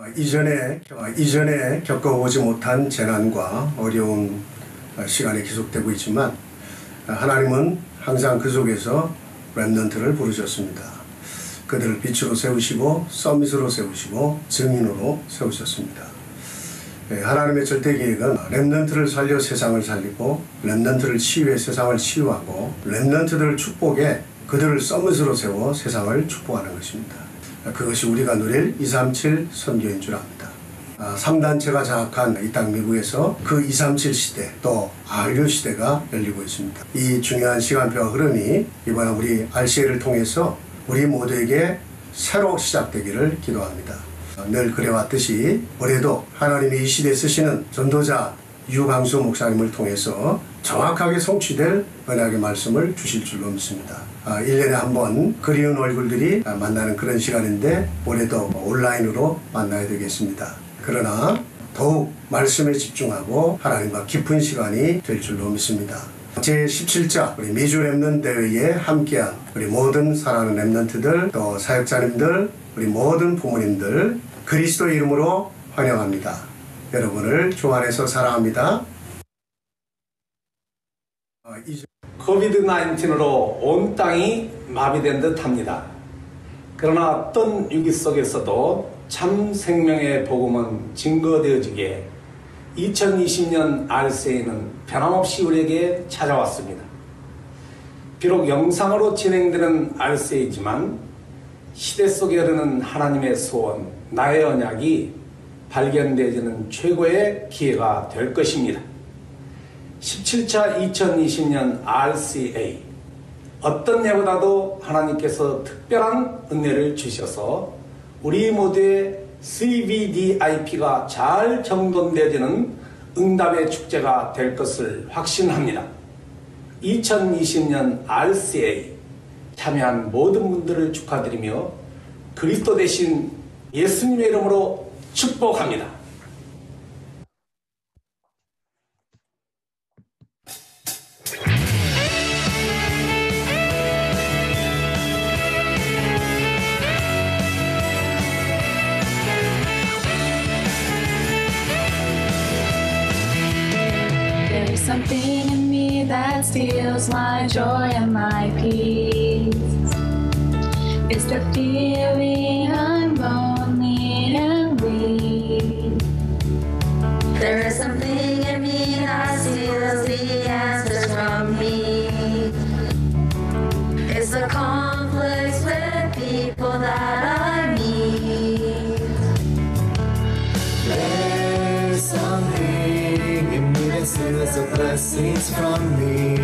어, 이전에 어, 이전에 겪어보지 못한 재난과 어려운 어, 시간이 계속되고 있지만 하나님은 항상 그 속에서 렘넌트를 부르셨습니다. 그들을 빛으로 세우시고 서밋으로 세우시고 증인으로 세우셨습니다. 예, 하나님의 절대 계획은 렘넌트를 살려 세상을 살리고 렘넌트를 치유해 세상을 치유하고 렘넌트들을 축복해 그들을 서밋으로 세워 세상을 축복하는 것입니다. 그것이 우리가 누릴 237 선교인 줄 압니다. 3단체가 아, 장악한 이 땅 미국에서 그 237 시대 또 RU 시대가 열리고 있습니다. 이 중요한 시간표와 흐름이 이번 우리 RCA를 통해서 우리 모두에게 새로 시작되기를 기도합니다. 늘 그래왔듯이 올해도 하나님이 이 시대에 쓰시는 전도자 유광수 목사님을 통해서 정확하게 성취될 은혜의 말씀을 주실 줄로 믿습니다. 아, 1년에 한 번 그리운 얼굴들이 만나는 그런 시간인데 올해도 온라인으로 만나야 되겠습니다. 그러나 더욱 말씀에 집중하고 하나님과 깊은 시간이 될 줄로 믿습니다. 제17자 우리 미주 랩넌 대회에 함께한 우리 모든 사랑하는 랩넌트들 또 사역자님들 우리 모든 부모님들 그리스도 이름으로 환영합니다. 여러분을 주 안에서 사랑합니다. 코비드 19으로 온 땅이 마비된 듯 합니다. 그러나 어떤 위기 속에서도 참 생명의 복음은 증거되어지게 2020년 RCA는 변함없이 우리에게 찾아왔습니다. 비록 영상으로 진행되는 RCA지만 시대 속에 흐르는 하나님의 소원, 나의 언약이 발견되지는 최고의 기회가 될 것입니다. 17차 2020년 RCA 어떤 예보다도 하나님께서 특별한 은혜를 주셔서 우리 모두의 CVDIP가 잘 정돈되어지는 응답의 축제가 될 것을 확신합니다. 2020년 RCA 참여한 모든 분들을 축하드리며 그리스도 대신 예수님의 이름으로 축복합니다. That steals my joy and my peace. It's the feeling I'm lonely and weak. There is something blessings from me.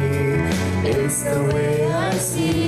It's the way I see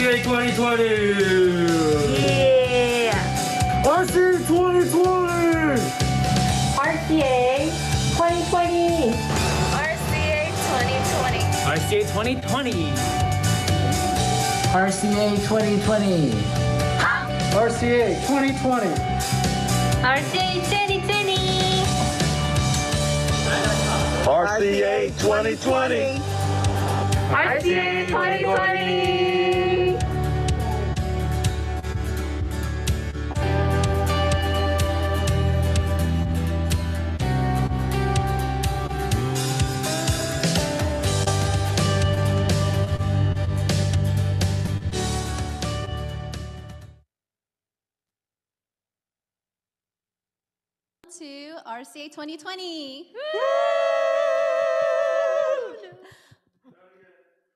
RCA 2020. Yeah. RCA 2020. RCA 2020. RCA 2020. RCA 2020. RCA 2020. RCA 2020. RCA 2020. RCA 2020. RCA 2020. RCA 2020.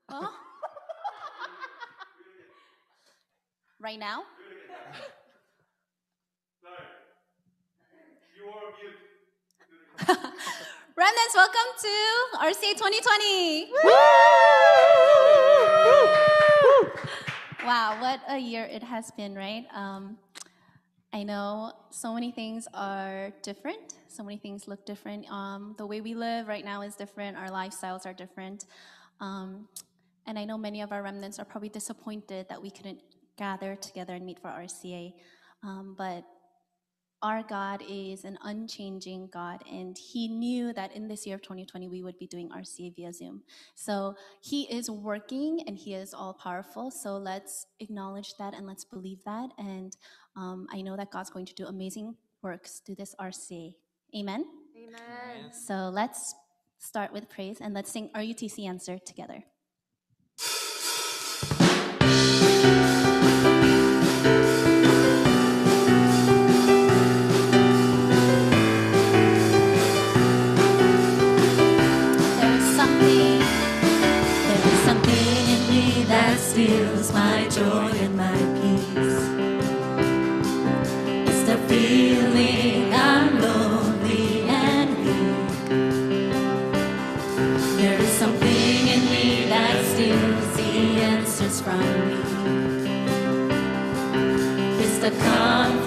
Oh. right now? Remnants, welcome to RCA 2020. Wow, what a year it has been, right? Um, I know so many things are different. So many things look different. Um, the way we live right now is different. Our lifestyles are different. Um, and I know many of our remnants are probably disappointed that we couldn't gather together and meet for RCA. Um, but our God is an unchanging God, and He knew that in this year of 2020 we would be doing RCA via Zoom. So He is working and He is all powerful. So let's acknowledge that and let's believe that. And um, I know that God's going to do amazing works through this RCA. Amen. Amen. So let's start with praise and let's sing RUTC answer together. There the confidence.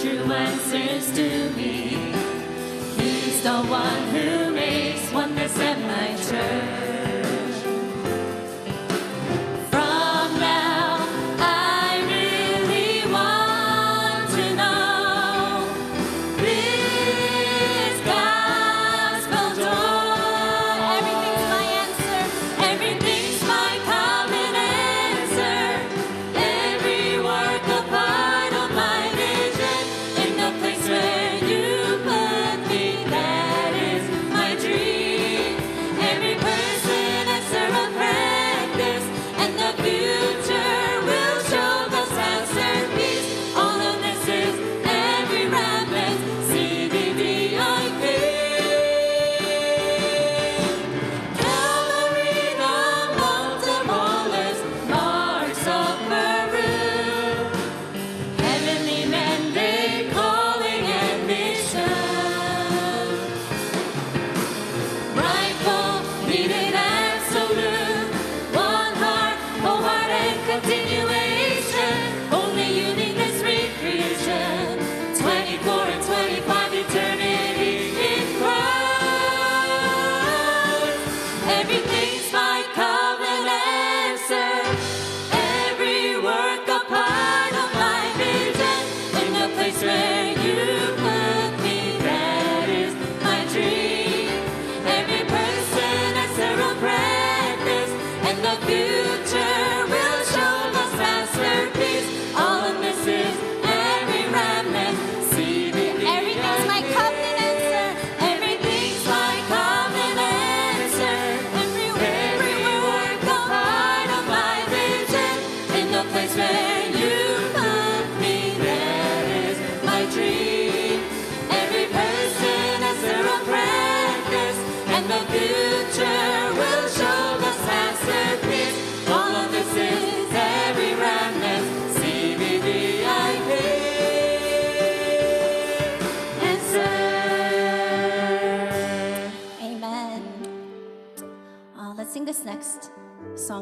True answers to me. He's the one who makes wonders at my church.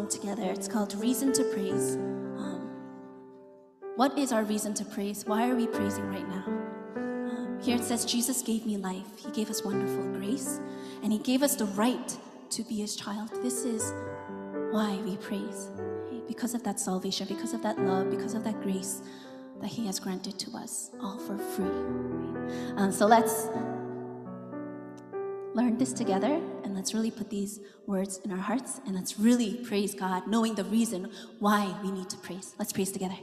Together. It's called Reason to Praise. Um, what is our reason to praise? Why are we praising right now? Um, here it says, Jesus gave me life. He gave us wonderful grace, and He gave us the right to be His child. This is why we praise. Because of that salvation, because of that love, because of that grace that He has granted to us, all for free. Um, so let's learn this together and let's really put these words in our hearts and let's really praise God, knowing the reason why we need to praise. Let's praise together.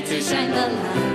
To shine the light.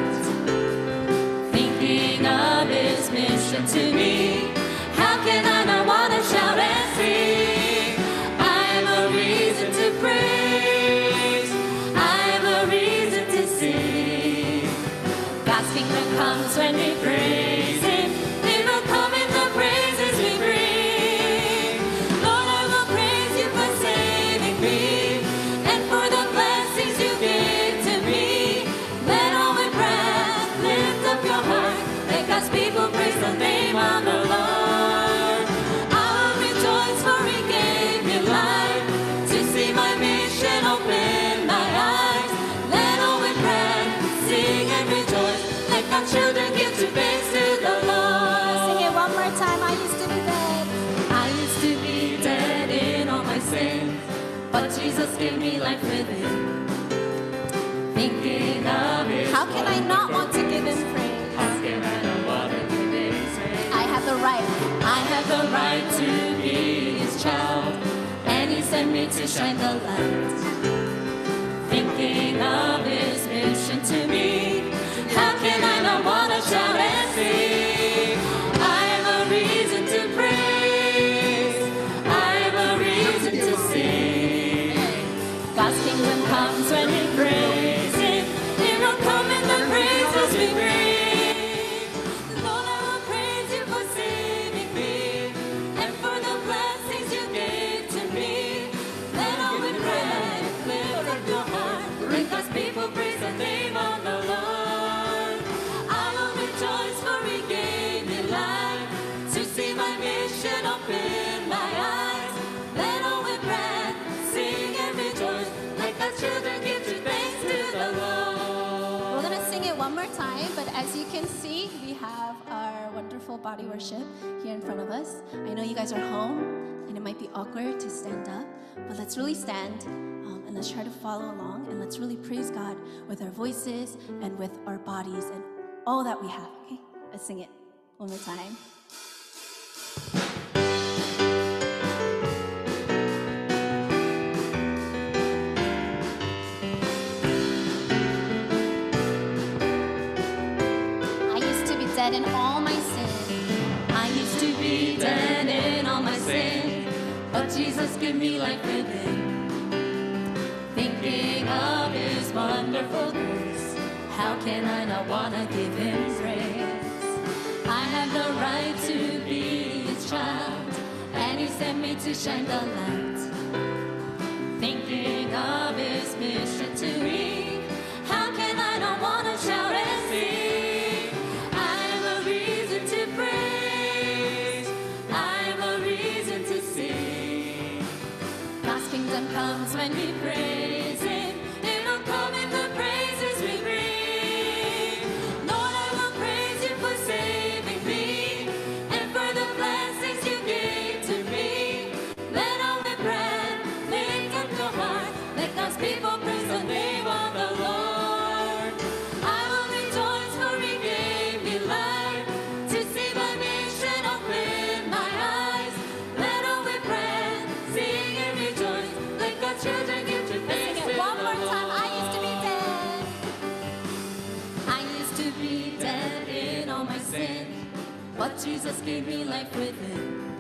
How can I not want to give Him praise? I have the right. I have the right to be His child, and He sent me to shine the light. Thinking of His mission to me, how can I not want to shout and sing? Time, but as you can see, we have our wonderful body worship here in front of us. I know you guys are home, and it might be awkward to stand up, but let's really stand um, and let's try to follow along, and let's really praise God with our voices and with our bodies and all that we have. Okay, let's sing it one more time. Gave me life within. Thinking of his wonderful grace. How can I not wanna give him praise? I have the right to be his child. And he sent me to shine the light. Thinking of his mission to me. How can I not wanna shout and Jesus gave me life within.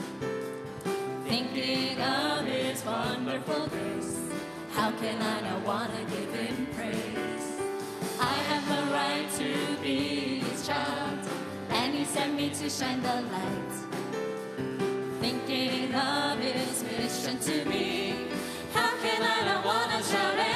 Thinking of his wonderful grace, how can I not want to give him praise? I have a right to be his child, and he sent me to shine the light. Thinking of his mission to me, how can I not want to shout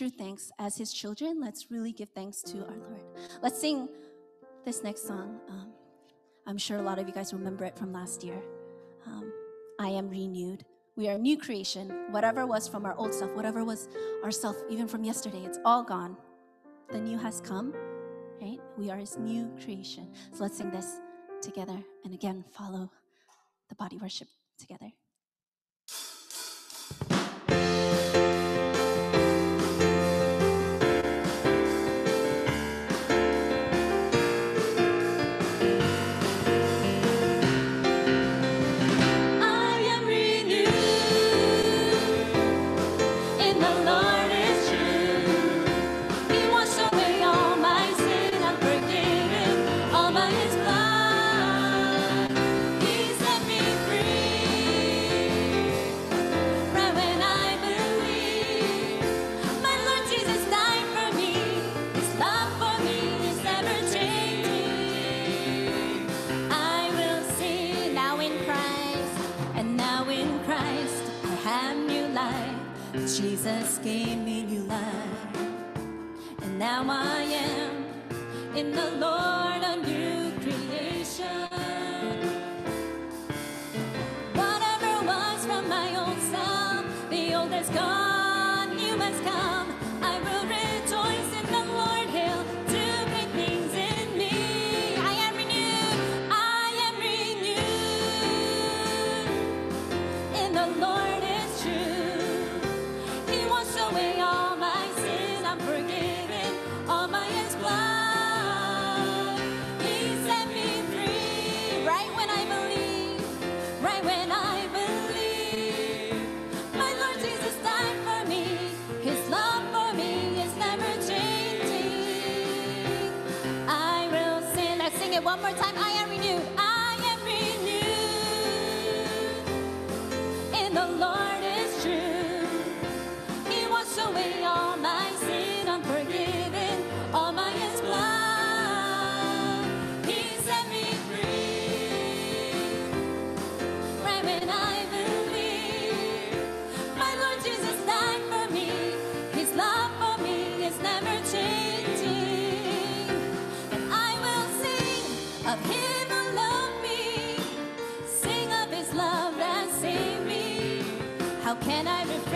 true thanks as his children. Let's really give thanks to our Lord. Let's sing this next song. Um, I'm sure a lot of you guys remember it from last year. Um, I am renewed. We are new creation. Whatever was from our old self, whatever was our self, even from yesterday, it's all gone. The new has come, right? We are his new creation. So let's sing this together and again follow the body worship together. Jesus gave me new life, and now I am in the Lord a new. How can I refrain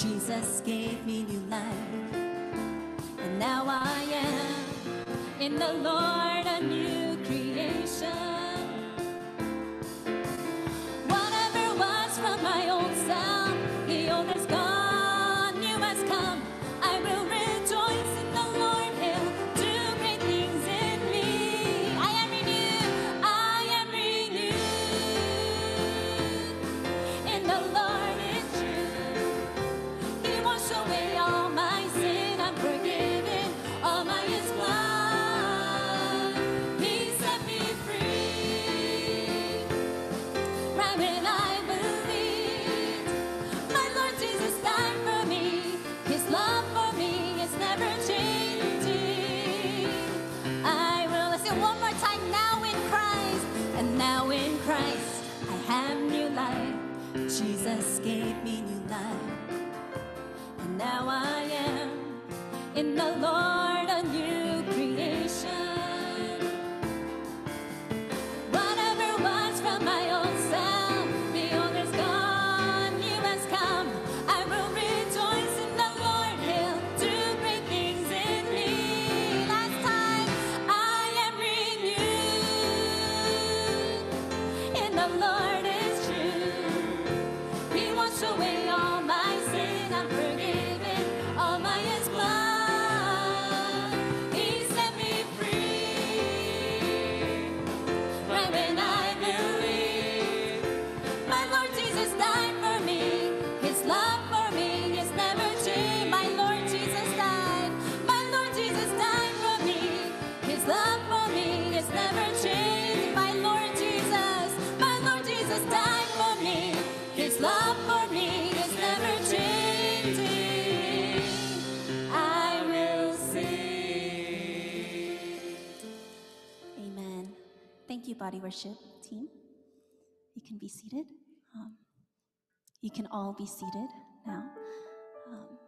Jesus gave me new life. And now I am in the Lord a new creation. I am in the Lord Body Worship team. You can be seated. Um, you can all be seated now. Um,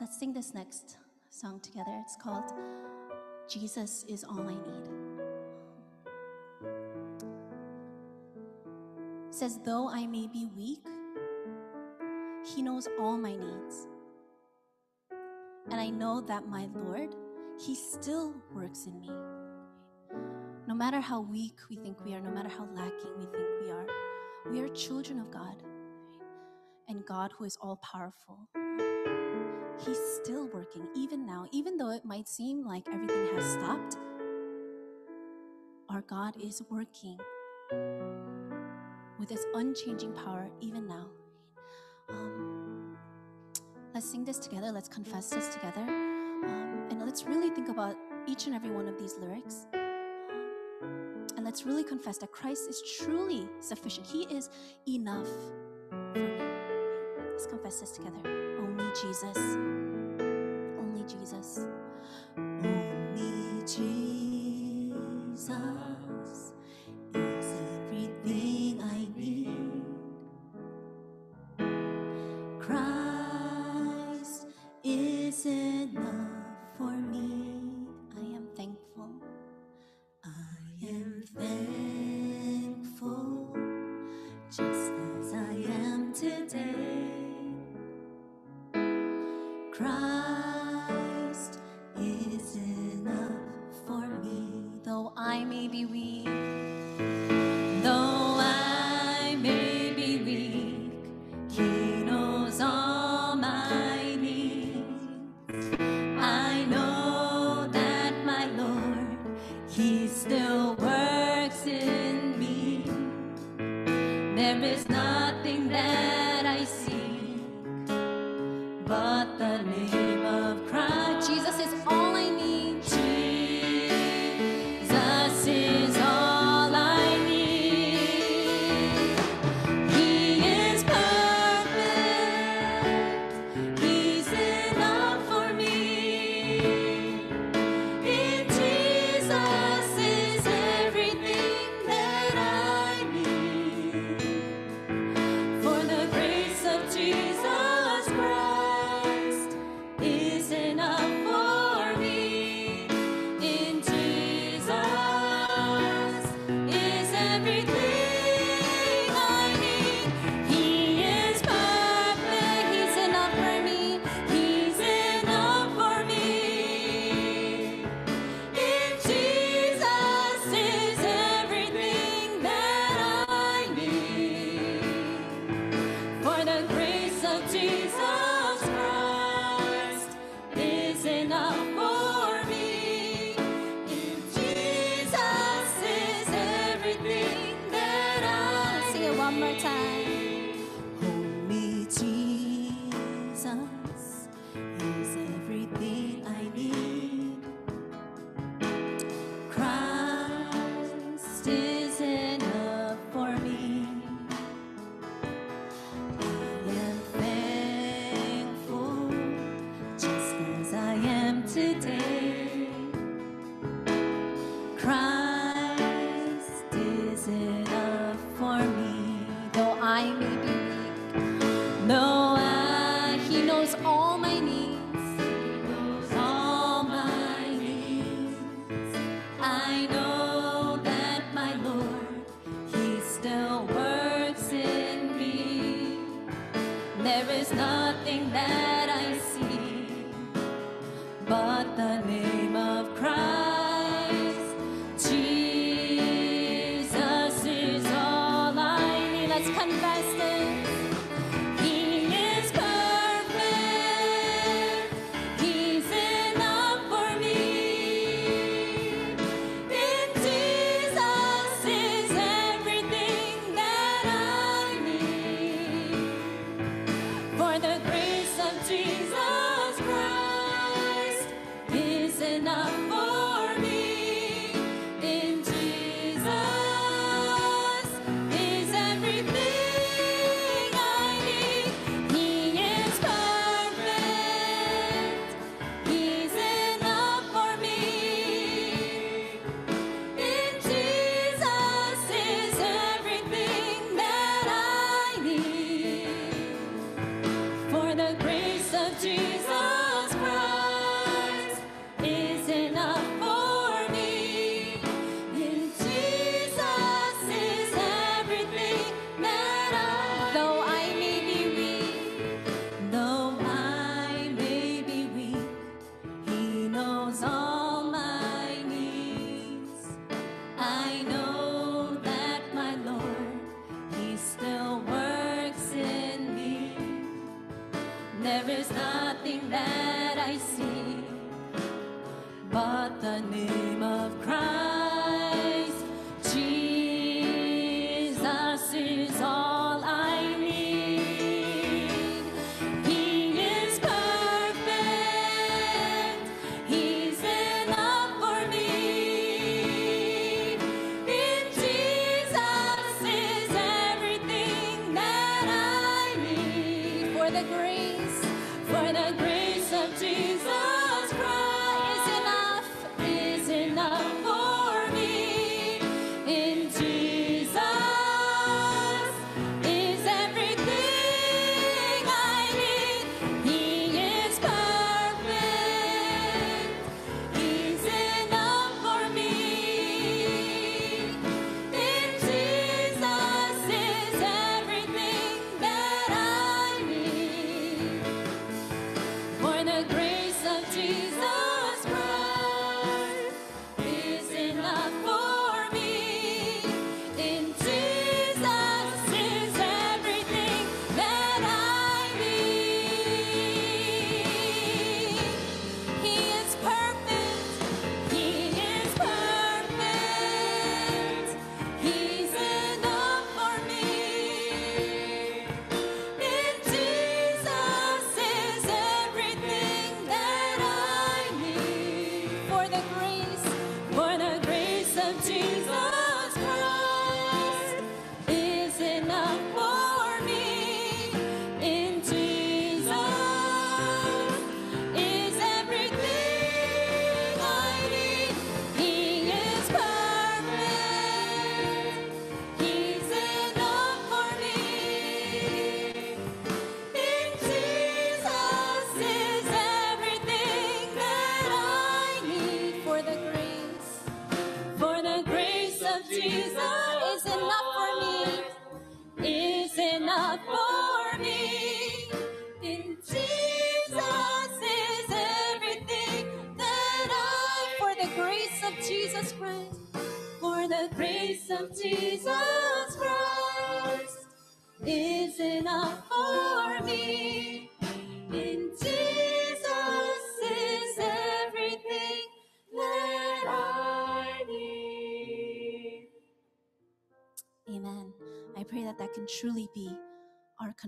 let's sing this next song together. It's called Jesus is All I Need. It says, Though I may be weak, He knows all my needs. And I know that my Lord, He still works in me. No matter how weak we think we are, no matter how lacking we think we are, we are children of God. And God, who is all powerful, He's still working, even now, even though it might seem like everything has stopped. Our God is working with His unchanging power, even now. Um, let's sing this together. Let's confess this together. Um, and let's really think about each and every one of these lyrics. And let's really confess that Christ is truly sufficient. He is enough for me. Let's confess this together. Only Jesus. Only Jesus.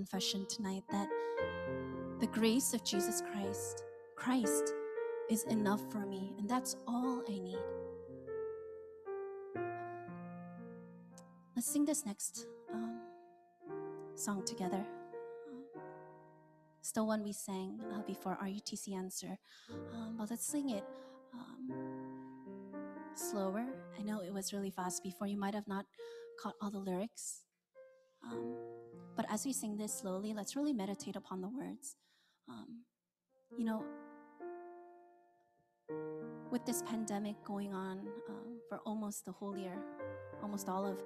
Confession tonight that the grace of Jesus Christ, Christ, is enough for me, and that's all I need. Let's sing this next um, song together. It's the one we sang uh, before RUTC answer, um, but let's sing it um, slower. I know it was really fast before. You might have not caught all the lyrics. Um, but as we sing this slowly, let's really meditate upon the words. Um, you know, with this pandemic going on um, for almost the whole year, almost all of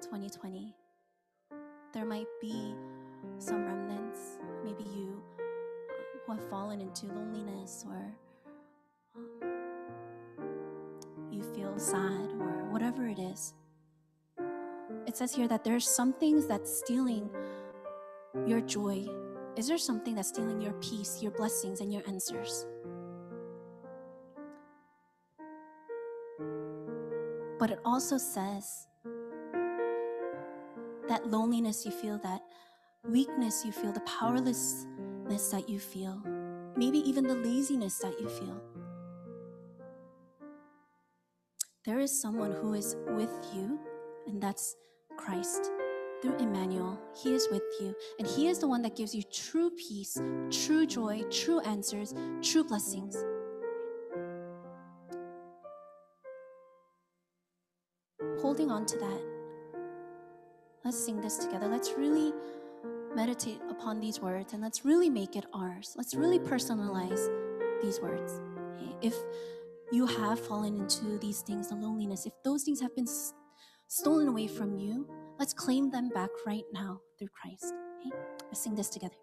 2020, there might be some remnants, maybe you, um, who have fallen into loneliness or um, you feel sad or whatever it is. It says here that there's some things that's stealing your joy. Is there something that's stealing your peace, your blessings, and your answers? But it also says that loneliness you feel, that weakness you feel, the powerlessness that you feel, maybe even the laziness that you feel. There is someone who is with you, and that's Christ. Through Emmanuel, He is with you, and He is the one that gives you true peace, true joy, true answers, true blessings. Holding on to that, let's sing this together. Let's really meditate upon these words and let's really make it ours. Let's really personalize these words. If you have fallen into these things, the loneliness, if those things have been stolen away from you, let's claim them back right now through Christ. Okay? Let's sing this together.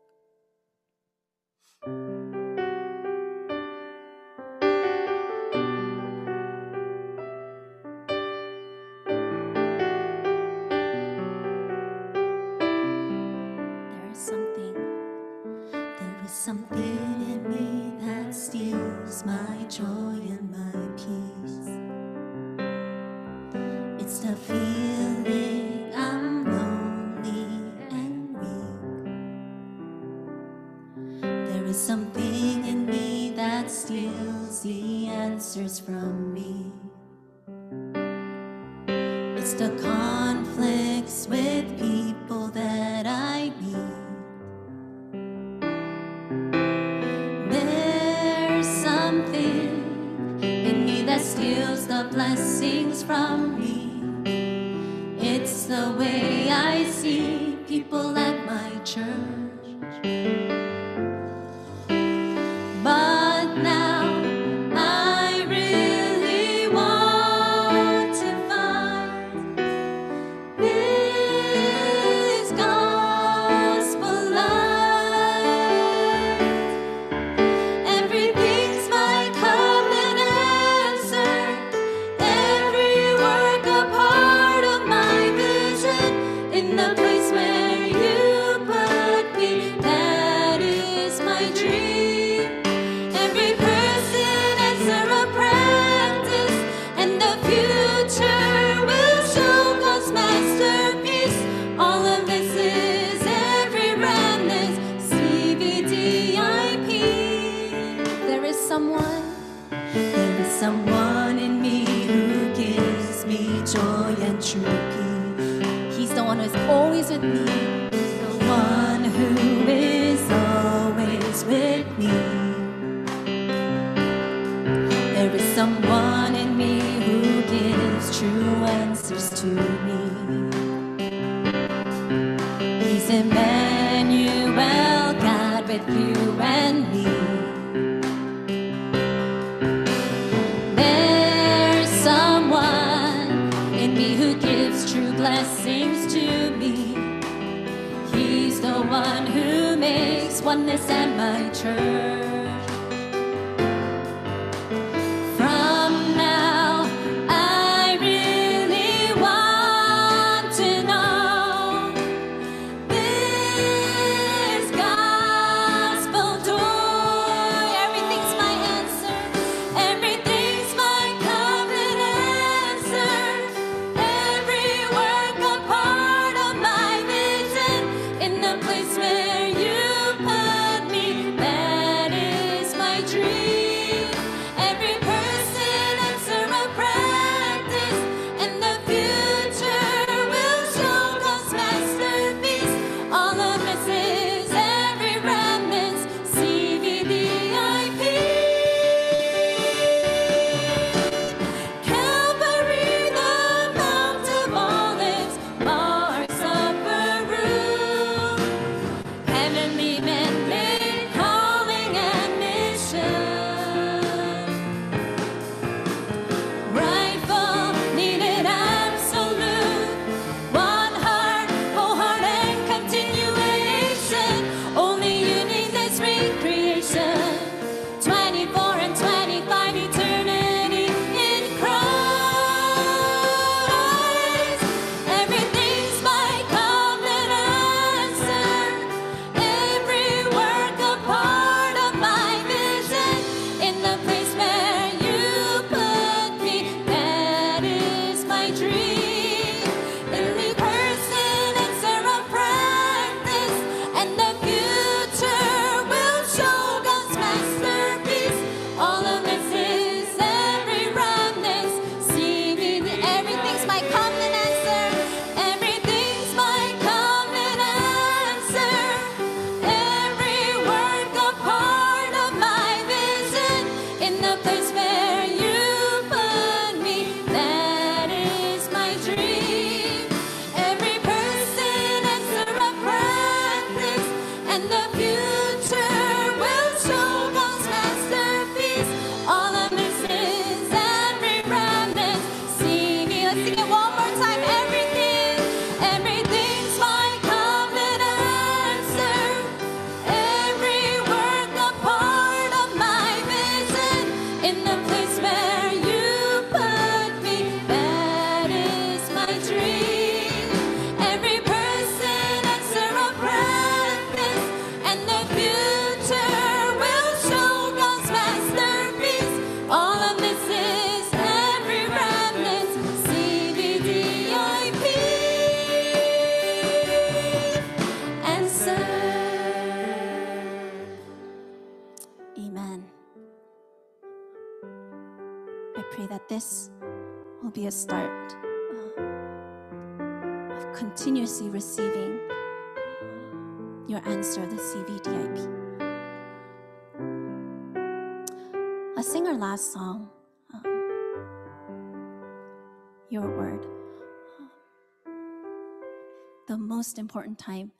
Most important time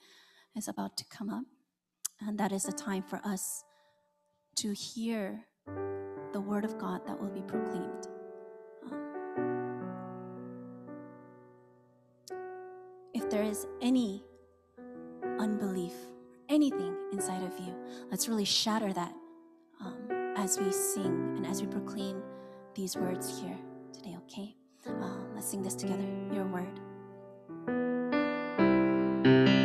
is about to come up, and that is the time for us to hear the Word of God that will be proclaimed. Um, if there is any unbelief, anything inside of you, let's really shatter that um, as we sing and as we proclaim these words here today, okay? Uh, let's sing this together. Your word. How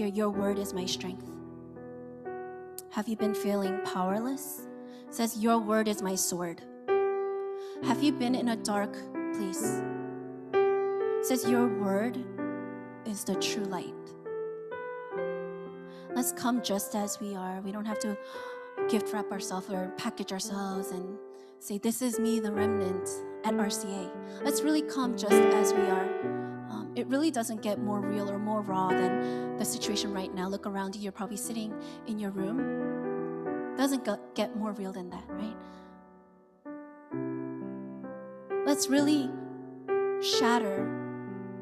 here, Your word is my strength. Have you been feeling powerless? It says, Your word is my sword. Have you been in a dark place? It says, Your word is the true light. Let's come just as we are. We don't have to gift wrap ourselves or package ourselves and say, This is me, the remnant at RCA. Let's really come just as we are. It really doesn't get more real or more raw than the situation right now. Look around you, you're probably sitting in your room. Doesn't get more real than that, right? Let's really shatter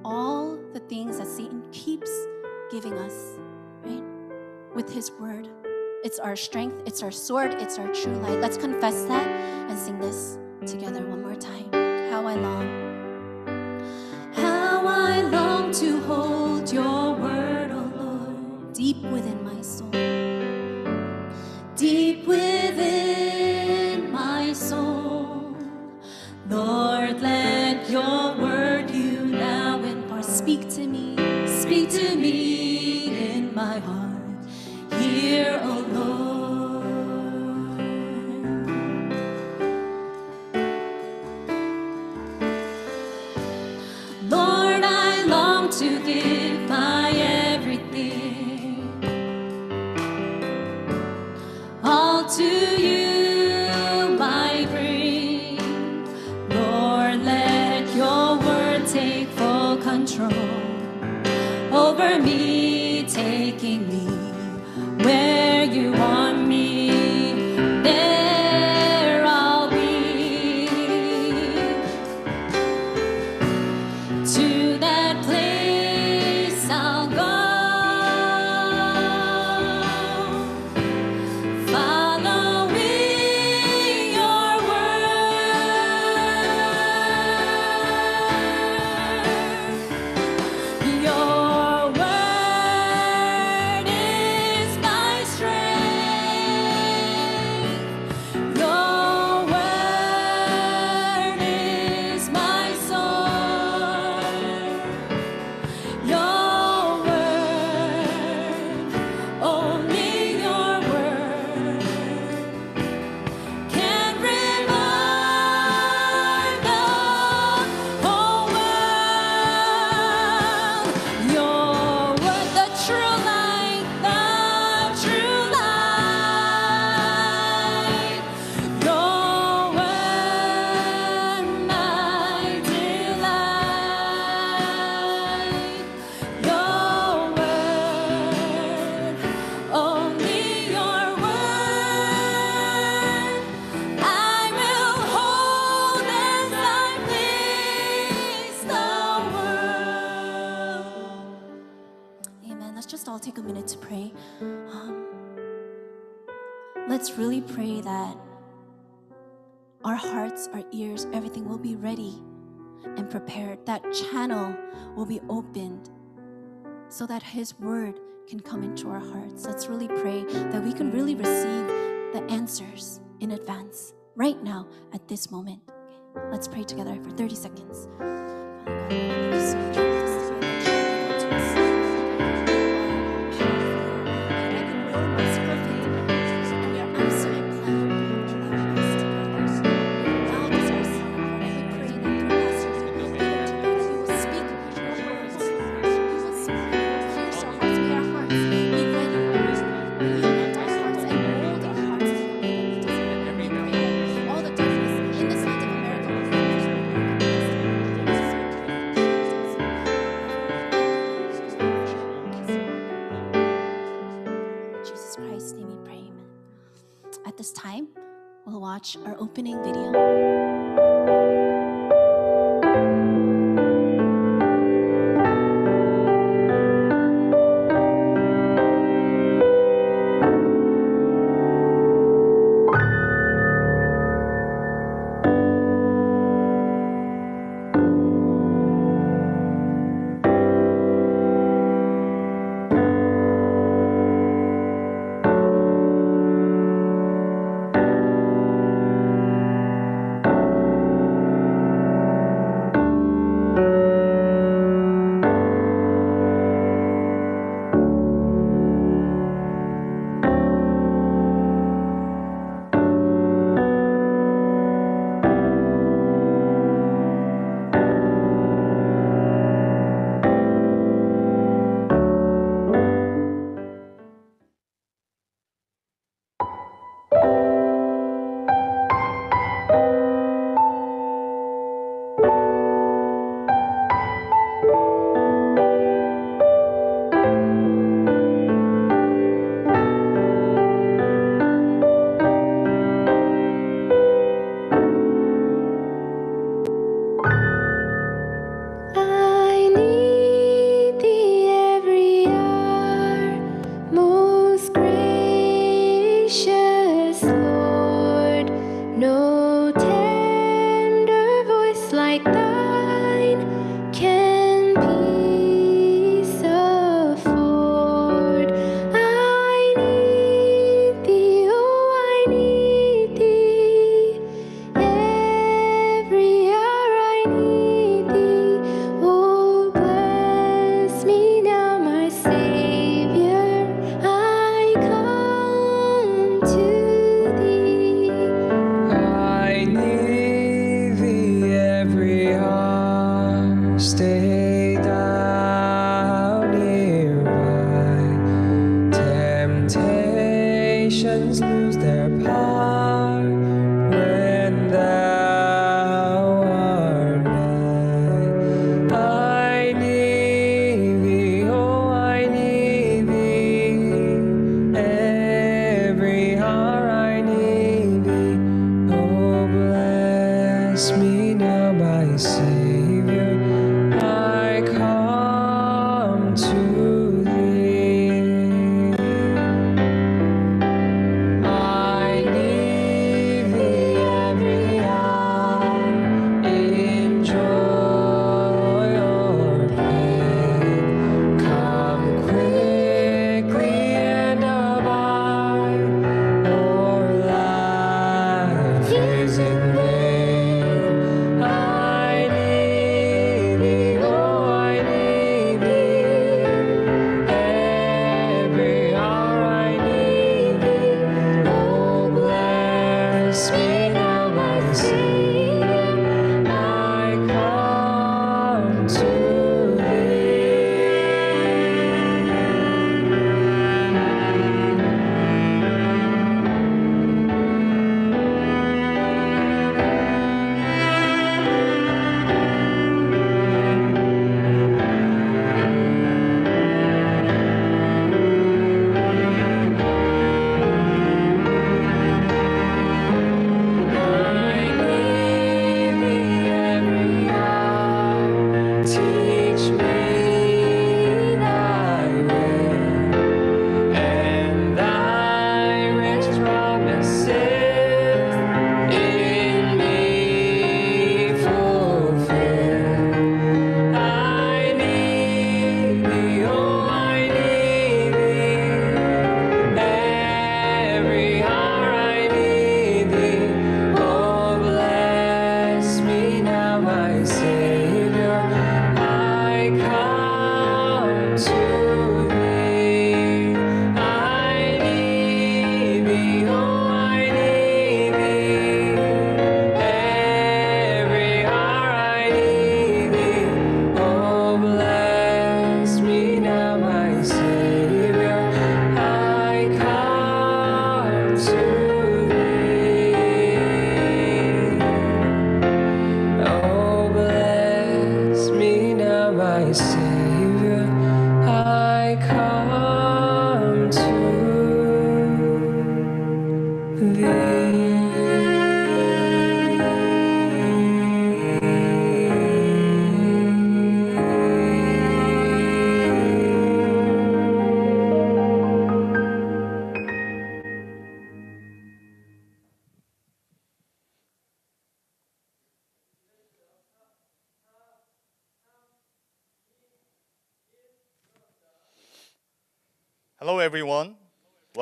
all the things that Satan keeps giving us, right? With his word. It's our strength, it's our sword, it's our true light. Let's confess that and sing this together one more time. How I long, I long to hold your word, O Lord, deep within my soul. deep within my soul. Lord, let your word you now impart. Speak to me, Speak to me in my heart. Hear, O to give my everything all to you. pray that our hearts, our ears, everything will be ready and prepared. That channel will be opened so that His word can come into our hearts. Let's really pray that we can really receive the answers in advance, right now, at this moment. Let's pray together for 30 seconds. watch our opening video.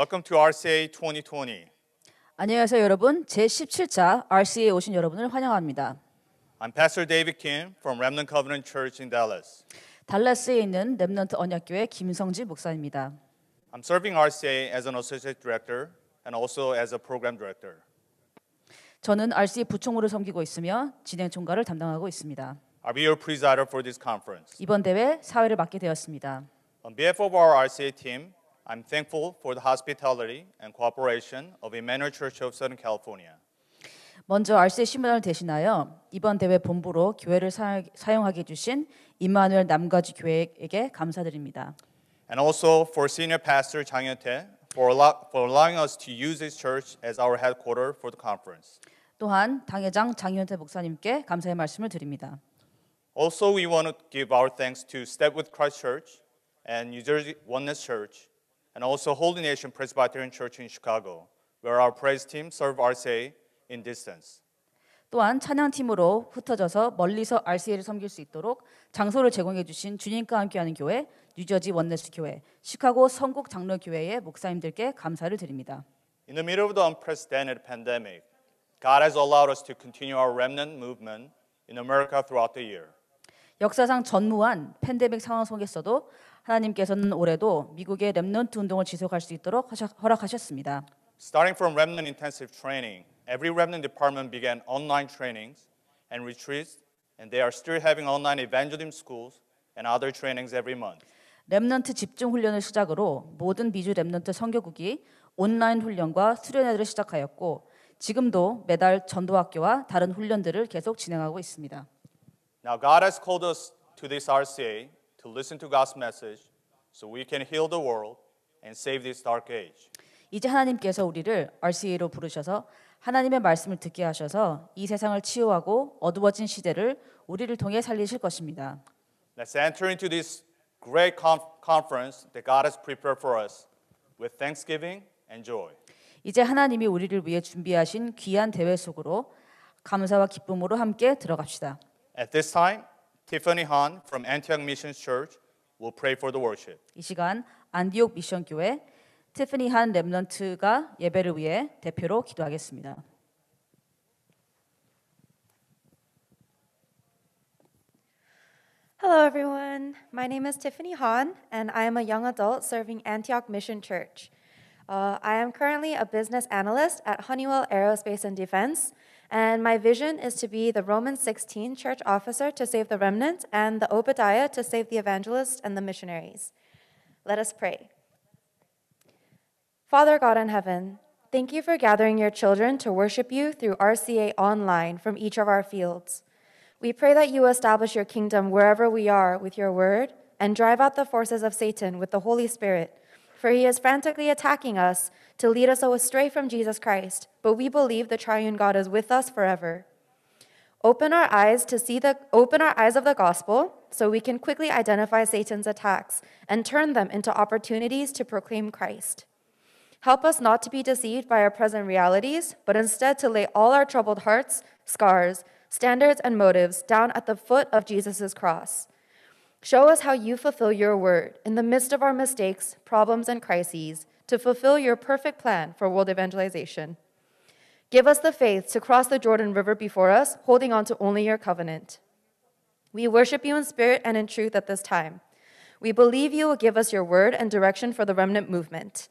Welcome to RCA 2020. 안녕하세요 여러분. 제 17차 RC에 오신 여러분을 환영합니다. I'm Pastor David Kim from Remnant Covenant Church in Dallas. 달라스에 있는 렘넌트 언약교회 김성지 목사입니다. I'm serving RCA as an associate director and also as a program director. 저는 RC 부총무를 섬기고 있으며 진행 총괄을 담당하고 있습니다. I'll be your presider for this conference. 이번 대회 사회를 맡게 되었습니다. On behalf of our RCA team, I'm thankful for the hospitality and cooperation of Emmanuel Church of Southern California. 먼저 RC 신문을 대신하여 이번 대회 본부로 교회를 사, 사용하게 해주신 임마누엘 남가지 교회에게 감사드립니다. And also for Senior Pastor Chang Yun-tae for, allow, for allowing us to use this church as our headquarters for the conference. 또한 당회장 장윤태 목사님께 감사의 말씀을 드립니다. Also, we want to give our thanks to Step with Christ Church and New Jersey Oneness Church, and also Holy Nation Presbyterian Church in Chicago, where our praise team serve RCA in distance. 또한 찬양팀으로 흩어져서 멀리서 RCA를 섬길 수 있도록 장소를 제공해 주신 주님과 함께하는 교회 뉴저지 원네스 교회, 시카고 성국 장로 교회의 목사님들께 감사를 드립니다. In the middle of the unprecedented pandemic, God has allowed us to continue our remnant movement in America throughout the year. 역사상 전무한 팬데믹 상황 속에서도 하나님께서는 올해도 미국의 렘넌트 운동을 지속할 수 있도록 허락하셨습니다. Starting from remnant intensive training, every remnant department began online trainings and retreats, and they are still having online evangelism schools and other trainings every month. 렘넌트 집중 훈련을 시작으로 모든 미주 렘넌트 선교국이 온라인 훈련과 수련회를 시작하였고 지금도 매달 전도학교와 다른 훈련들을 계속 진행하고 있습니다. Now, God has called us to this RCA to listen to God's message so we can heal the world and save this dark age. 이제 하나님께서 우리를 RCA로 부르셔서 하나님의 말씀을 듣게 하셔서 이 세상을 치유하고 어두워진 시대를 우리를 통해 살리실 것입니다. Let's enter into this great conf- conference that God has prepared for us with thanksgiving and joy. 이제 하나님이 우리를 위해 준비하신 귀한 대회 속으로 감사와 기쁨으로 함께 들어갑시다. At this time, Tiffany Han from Antioch Missions Church will pray for the worship. 이 시간 안디옥 미션 교회 티ffany 한 렘넌트가 예배를 위해 대표로 기도하겠습니다. Hello, everyone. My name is Tiffany Hahn, and I am a young adult serving Antioch Mission Church. Uh, I am currently a business analyst at Honeywell Aerospace and Defense, and my vision is to be the Roman 16 church officer to save the remnant and the Obadiah to save the evangelists and the missionaries. Let us pray. Father God in heaven, thank you for gathering your children to worship you through RCA online from each of our fields. We pray that you establish your kingdom wherever we are with your word and drive out the forces of Satan with the Holy Spirit, for he is frantically attacking us to lead us astray from Jesus Christ. But we believe the triune God is with us forever. Open our eyes to see the open our eyes of the gospel so we can quickly identify Satan's attacks and turn them into opportunities to proclaim Christ. Help us not to be deceived by our present realities, but instead to lay all our troubled hearts, scars, standards, and motives down at the foot of Jesus' cross. Show us how you fulfill your word in the midst of our mistakes, problems, and crises to fulfill your perfect plan for world evangelization. Give us the faith to cross the Jordan River before us, holding on to only your covenant. We worship you in spirit and in truth at this time. We believe you will give us your word and direction for the remnant movement.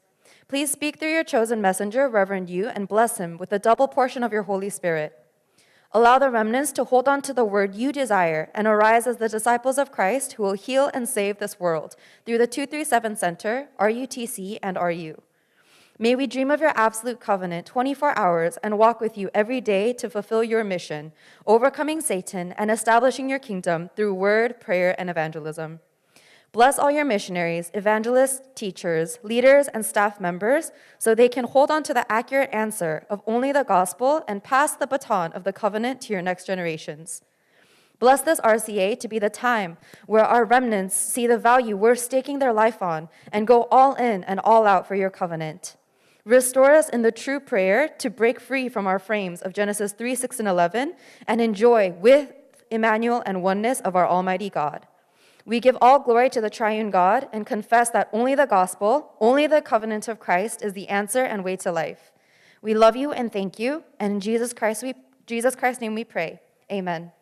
Please speak through your chosen messenger, Reverend you, and bless him with a double portion of your Holy Spirit. Allow the remnants to hold on to the word you desire and arise as the disciples of Christ who will heal and save this world through the 237 Center, RUTC, and RU. May we dream of your absolute covenant 24 hours and walk with you every day to fulfill your mission, overcoming Satan and establishing your kingdom through word, prayer, and evangelism. Bless all your missionaries, evangelists, teachers, leaders, and staff members so they can hold on to the accurate answer of only the gospel and pass the baton of the covenant to your next generations. Bless this RCA to be the time where our remnants see the value we're staking their life on and go all in and all out for your covenant. Restore us in the true prayer to break free from our frames of Genesis 3, 6, and 11 and enjoy with Emmanuel and oneness of our Almighty God. We give all glory to the triune God and confess that only the gospel, only the covenant of Christ is the answer and way to life. We love you and thank you, and in Jesus Christ we Jesus Christ's name we pray. Amen.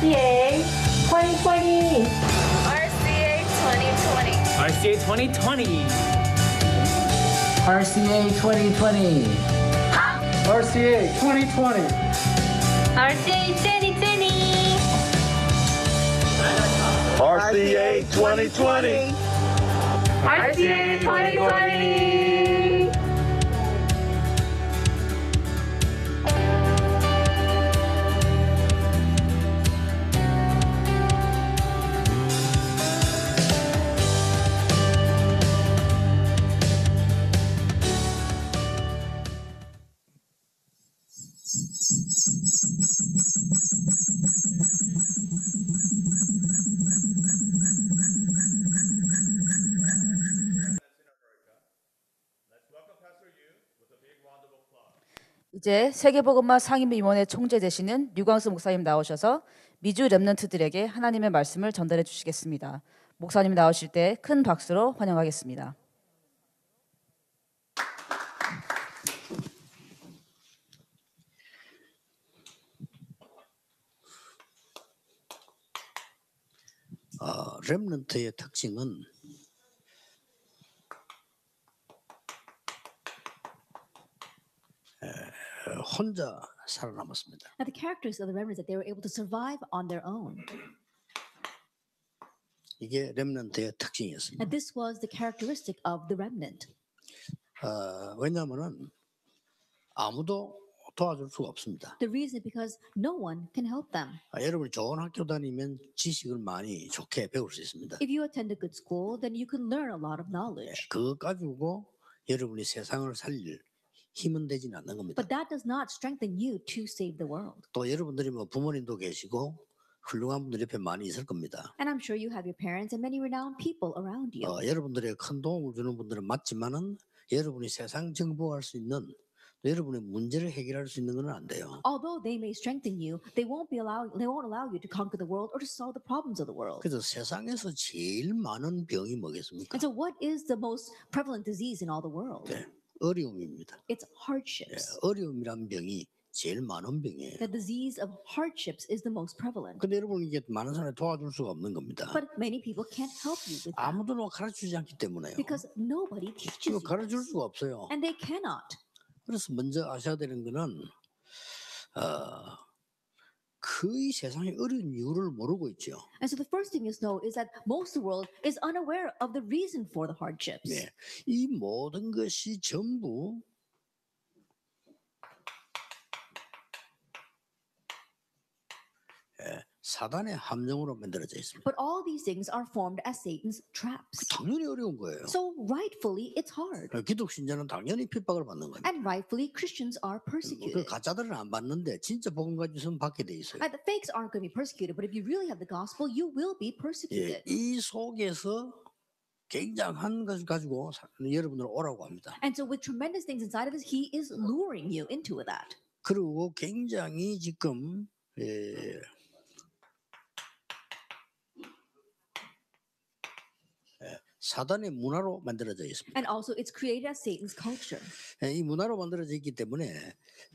RCA 2020. RCA 2020. RCA 2020. RCA 2020. RCA 2020. RCA 2020. RCA 2020. RCA 2020. 이제 세계복음화 상임위원회 총재 되시는 류광수 목사님 나오셔서 미주 렘넌트들에게 하나님의 말씀을 전달해 주시겠습니다. 목사님 나오실 때 큰 박수로 환영하겠습니다. 어, 렘넌트의 특징은 혼자 살아남았습니다. Now, the characteristics of the remnant is that they were able to survive on their own. 이게 렘넌트의 특징이었습니다. And this was the characteristic of the remnant. 어, 왜냐하면은 아무도 도와줄 수가 없습니다. The reason is because no one can help them. 아, 여러분이 좋은 학교 다니면 지식을 많이 좋게 배울 수 있습니다. If you attend a good school, then you can learn a lot of knowledge. 그거 가지고 여러분이 세상을 살릴 힘은 되지는 않는 겁니다. But that does not strengthen you to save the world. 또 여러분들이 뭐 부모님도 계시고 훌륭한 분들 옆에 많이 있을 겁니다. And I'm sure you have your parents and many renowned people around you. 어, 여러분들의 큰 도움을 주는 분들은 맞지만은 여러분이 세상 정복할 수 있는 또 여러분의 문제를 해결할 수 있는 건 안 돼요. Although they may strengthen you, they won't be allow they won't allow you to conquer the world or to solve the problems of the world. 그래서 세상에서 제일 많은 병이 뭐겠습니까? And so what is the most prevalent disease in all the world? 네, 어려움입니다. It's 예, hardships. 어려움이란 병이 제일 많은 병이에요. The disease of hardships is the most prevalent. 근데 여러분 이게 많은 사람이 도와줄 수가 없는 겁니다. But many people can't help you with that 아무도 가르치지 않기 때문에요. because nobody teaches you. 가르칠 수가 없어요. And they cannot. 그래서 먼저 아셔야 되는 거는 어, 거의 세상에 어려운 이유를 모르고 있죠. And so the first thing you know is that most of the world is unaware of the reason for the hardships. 네, 이 모든 것이 전부 예, 사단의 함정으로 만들어져 있습니다. But all these things are formed as Satan's traps. 당연히 어려운 거예요. So rightfully it's hard. 어, 기독 신자는 당연히 핍박을 받는 거예요. And rightfully Christians are 그 persecuted. 가짜들은 안 받는데 진짜 복음 가지고 있으면 받게 돼 있어요. And the fakes aren't going to be persecuted, but if you really have the gospel, you will be 예, persecuted. 이 속에서 굉장한 것을 가지고 사- 여러분을 오라고 합니다. And so with tremendous things inside of us, he is luring you into that. 그리고 굉장히 지금 예, 사단의 문화로 만들어져 있습니다. And also it's created as Satan's culture. 예, 이 문화로 만들어져 있기 때문에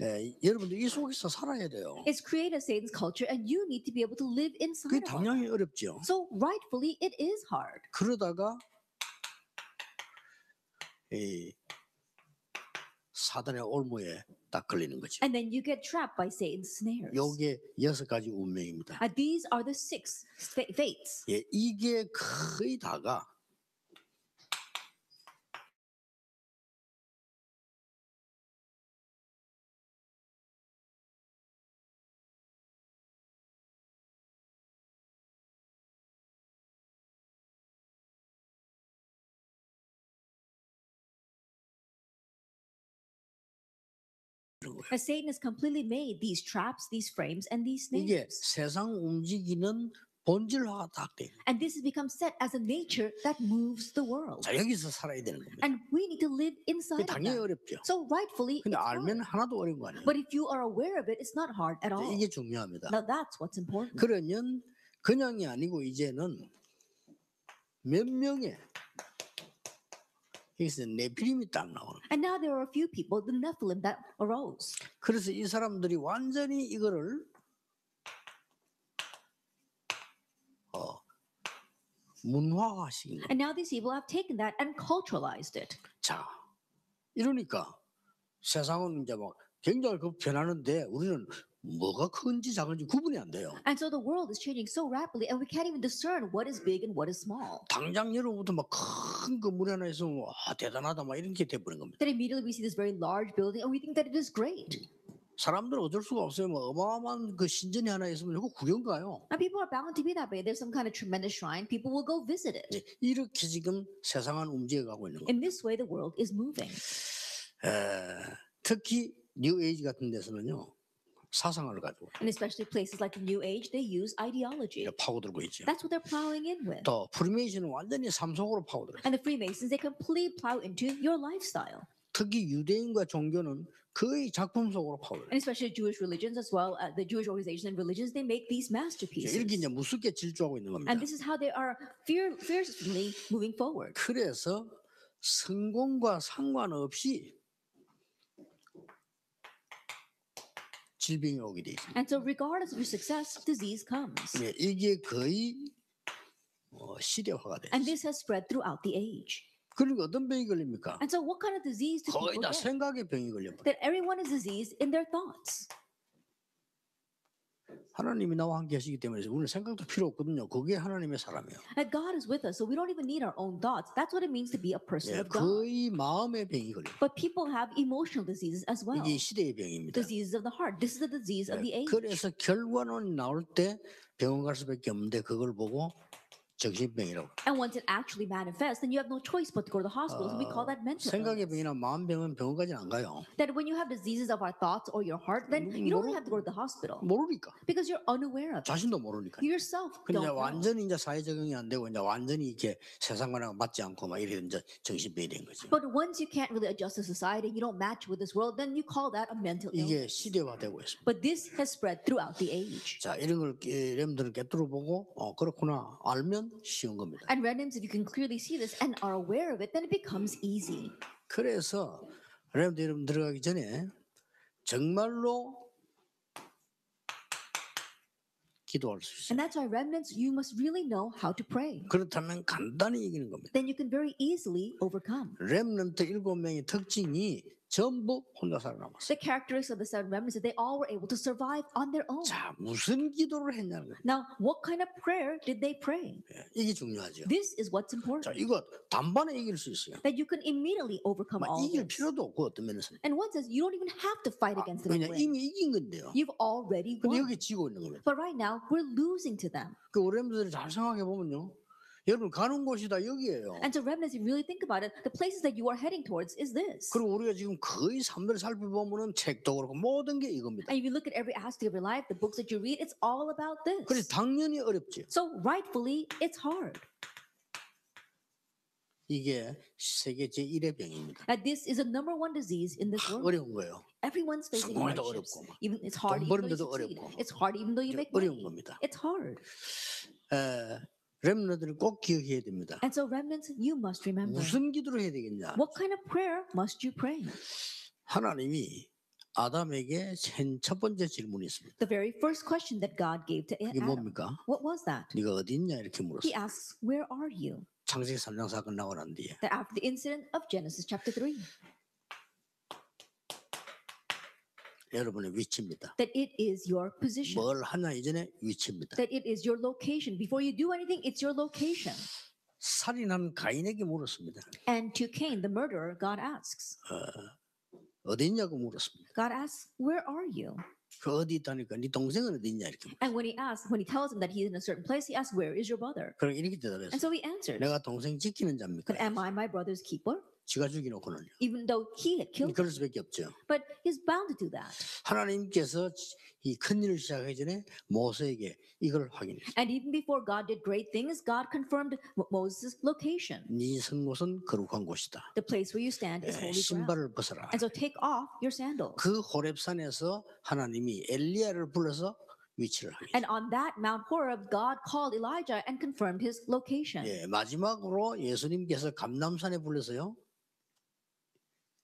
예, 여러분들 이 속에서 살아야 돼요. It's created as Satan's culture, and you need to be able to live 그게 inside it. 당연히 어렵죠. So rightfully it is hard. 그러다가 이 사단의 올무에 딱 걸리는 거죠. And then you get trapped by Satan's snares. 요게 여섯 가지 운명입니다. And these are the six fa- fates. 예, 이게 거의 다가 As Satan has completely made these traps, these frames, and these 이게 snares. 세상 움직이는 본질화가 딱 돼. And this has become set as a nature that moves the world. 자 여기서 살아야 되는 겁니다. And we need to live 그게 inside of 당연히 that. 어렵죠. So rightfully, 근데 it's hard. 알면 하나도 어려운 거 아니에요. But if you are aware of it, it's not hard at all. 이게 중요합니다. Now that's what's important. 그러면 그냥이 아니고 이제는 몇 명의 여기서 네피림이 딱 나오는. And now there are a few people, the Nephilim, that arose. 그래서 이 사람들이 완전히 이거를 문화화시킨 거예요. And now these people have taken that and culturalized it. 자, 이러니까 세상은 이제 막 굉장히 그 변하는데 우리는 뭐가 큰지 작은지 구분이 안 돼요. And so the world is changing so rapidly, and we can't even discern what is big and what is small. 당장 여러분부터 막 큰 건물 하나 있으면 와 대단하다 막 이렇게 돼버린 겁니다. Then immediately we see this very large building, and we think that it is great. 사람들은 어쩔 수가 없어요. 뭐 어마어마한 그 신전이 하나 있으면 이거 구경 가요. Now people are bound to be that way. There's some kind of tremendous shrine, people will go visit it. 예, 이렇게 지금 세상은 움직여가고 있는 거예요. In this way, the world is moving. 에, 특히 뉴 에이지 같은 데서는요 사상을 가지고 And especially places like the New Age, they use ideology. 파고들고 있죠. That's what they're plowing in with. 또 프리메이션은 완전히 삼속으로 파고들어요. And the Freemasons, they completely plow into your lifestyle. 특히 유대인과 종교는 거의 작품 속으로 파고들어요. And especially Jewish religions as well, uh, the Jewish organizations and religions, they make these masterpieces. 이렇게 이제 무섭게 질주하고 있는 겁니다. And this is how they are fear, fiercely moving forward. 그래서 성공과 상관없이 질병이 오게 돼 있습니다. And so, regardless of your success, disease comes. 예, 이게 거의 어, 시대화가 돼. And this has spread throughout the age. 그리고 어떤 병이 걸립니까? And so, what kind of disease do 거의 people 다 get? 생각의 병이 걸려버려. That everyone is diseased in their thoughts. 하나님이 나와 함께 하시기 때문에 우리는 생각도 필요 없거든요. 그게 하나님의 사람이에요. And God is with us, so we don't even need our own thoughts. That's what it means to be a person 예, of God. 거의 마음의 병이 걸려. But people have emotional diseases as well. 이게 시대의 병입니다. Diseases of the heart. This is the disease of the age. 그래서 결과는 나올 때 병원 갈 수밖에 없는데 그걸 보고 정신병이라고. And once it actually manifests, then you have no choice but to go to the hospital. so we call that mental 생각의. 병이나 마음 병은 병원까지는 안 가요. That when you have diseases of our thoughts or your heart, then you don't have to go to the hospital 모르니까. because you're unaware of it. 자신도 모르니까. You yourself 근데 don't 이제. 완전히 이제 사회 적응이 안 되고 이제 완전히 이렇게 세상과랑 맞지 않고 막 이래 이제 정신병이 된 거지. But once you can't really adjust to society, you don't match with this world, then you call that a mental 이게 illness. 시대화되고 있습니다. But this has spread throughout the age. 자 이런 걸 여러분들은 깨뚫어 보고 어 그렇구나 알면 쉬운 겁니다. And randoms, if you can clearly see this and are aware of it, then it becomes easy. 그래서 여러분들 여러분 들어가기 전에 정말로 기도할 수 있어요. And that's why remnants, you must really know how to pray. 그렇다면 간단히 이기는 겁니다. Then you can very easily overcome. 렘넌트 일곱 명의 특징이 전부 혼자 살아남았어요. The characteristics of the seven remnants, that they all were able to survive on their own. 자, 무슨 기도를 했냐는 거예요. Now, what kind of prayer did they pray? 이게 중요하죠. This is what's 자, important. 이거 단번에 이길 수 있어요. That you can immediately overcome 막 all 이길 this. 필요도 없고 어떤 면에서는 And one says you don't even have to fight against them. 그냥 이미 이긴 건데요. You've already 근데 won. 여기 지고 있는 겁니다. But right now, we're losing to them. 그 우리 렘들이 잘 생각해 보면요. 여러분 가는 곳이 다 여기예요. And so, remnants, if you really think about it, the places that you are heading towards is this. 그리고 우리가 지금 거의 삶을 살펴보면은 책도 그렇고 모든 게 이겁니다. And if you look at every aspect of your life, the books that you read, it's all about this. 그래서 당연히 어렵죠. So, rightfully, it's hard. 이게 세계 제 1의 병입니다. That this is a number one disease in this world. 어려운 거예요. Everyone's facing 성공해도. 어렵고 막. Even it's hard 돈 버는 데도 succeed. 어렵고. It's hard even though you make 어려운 money. 겁니다. It's hard. 에, 렘너들은 꼭 기억해야 됩니다. And so remnants, you must remember. 무슨 기도를 해야 되겠냐? What kind of prayer must you pray? 하나님이 아담에게 맨첫 번째 질문이 있습니다. The very first question that God gave to Adam. 뭡니까? What was that? 네가 어디 있냐 이렇게 He 물었어요. asks, Where are you? 창세기 3장 사건 나고 난 뒤에 That after the incident of Genesis chapter 3, 여러분의 위치입니다. that it is your position. 뭘 하냐 이전에 위치입니다. That it is your location. Before you do anything, it's your location. 살인한 가인에게 물었습니다. And to Cain, the murderer, God asks, 어, 어디 있냐고 물었습니다. God asks, Where are you? 그 어디 있다니까 네 동생은 어디 있냐 이렇게. And when he asks, when he tells him that he's in a certain place, he asks, Where is your brother? 그럼 이렇게 대답했어요. And so he answers, 내가 동생 지키는 자입니까? But am I my brother's keeper? 지가 죽이놓고는요. Even though he had killed. 그럴 수밖에 없죠. But he's bound to do that. 하나님께서 이 큰 일을 시작하기 전에 모세에게 이걸 확인했어요. And even before God did great things, God confirmed Mo- Moses' location. 네 성곳은 거룩한 곳이다. The place where you stand is 에, holy ground. 신발을 벗어라. And so take off your sandals. 그 호렙산에서 하나님이 엘리야를 불러서 위치를 하게. And on that Mount Horeb, God called Elijah and confirmed his location. 예, 마지막으로 예수님께서 감남산에 불러서요.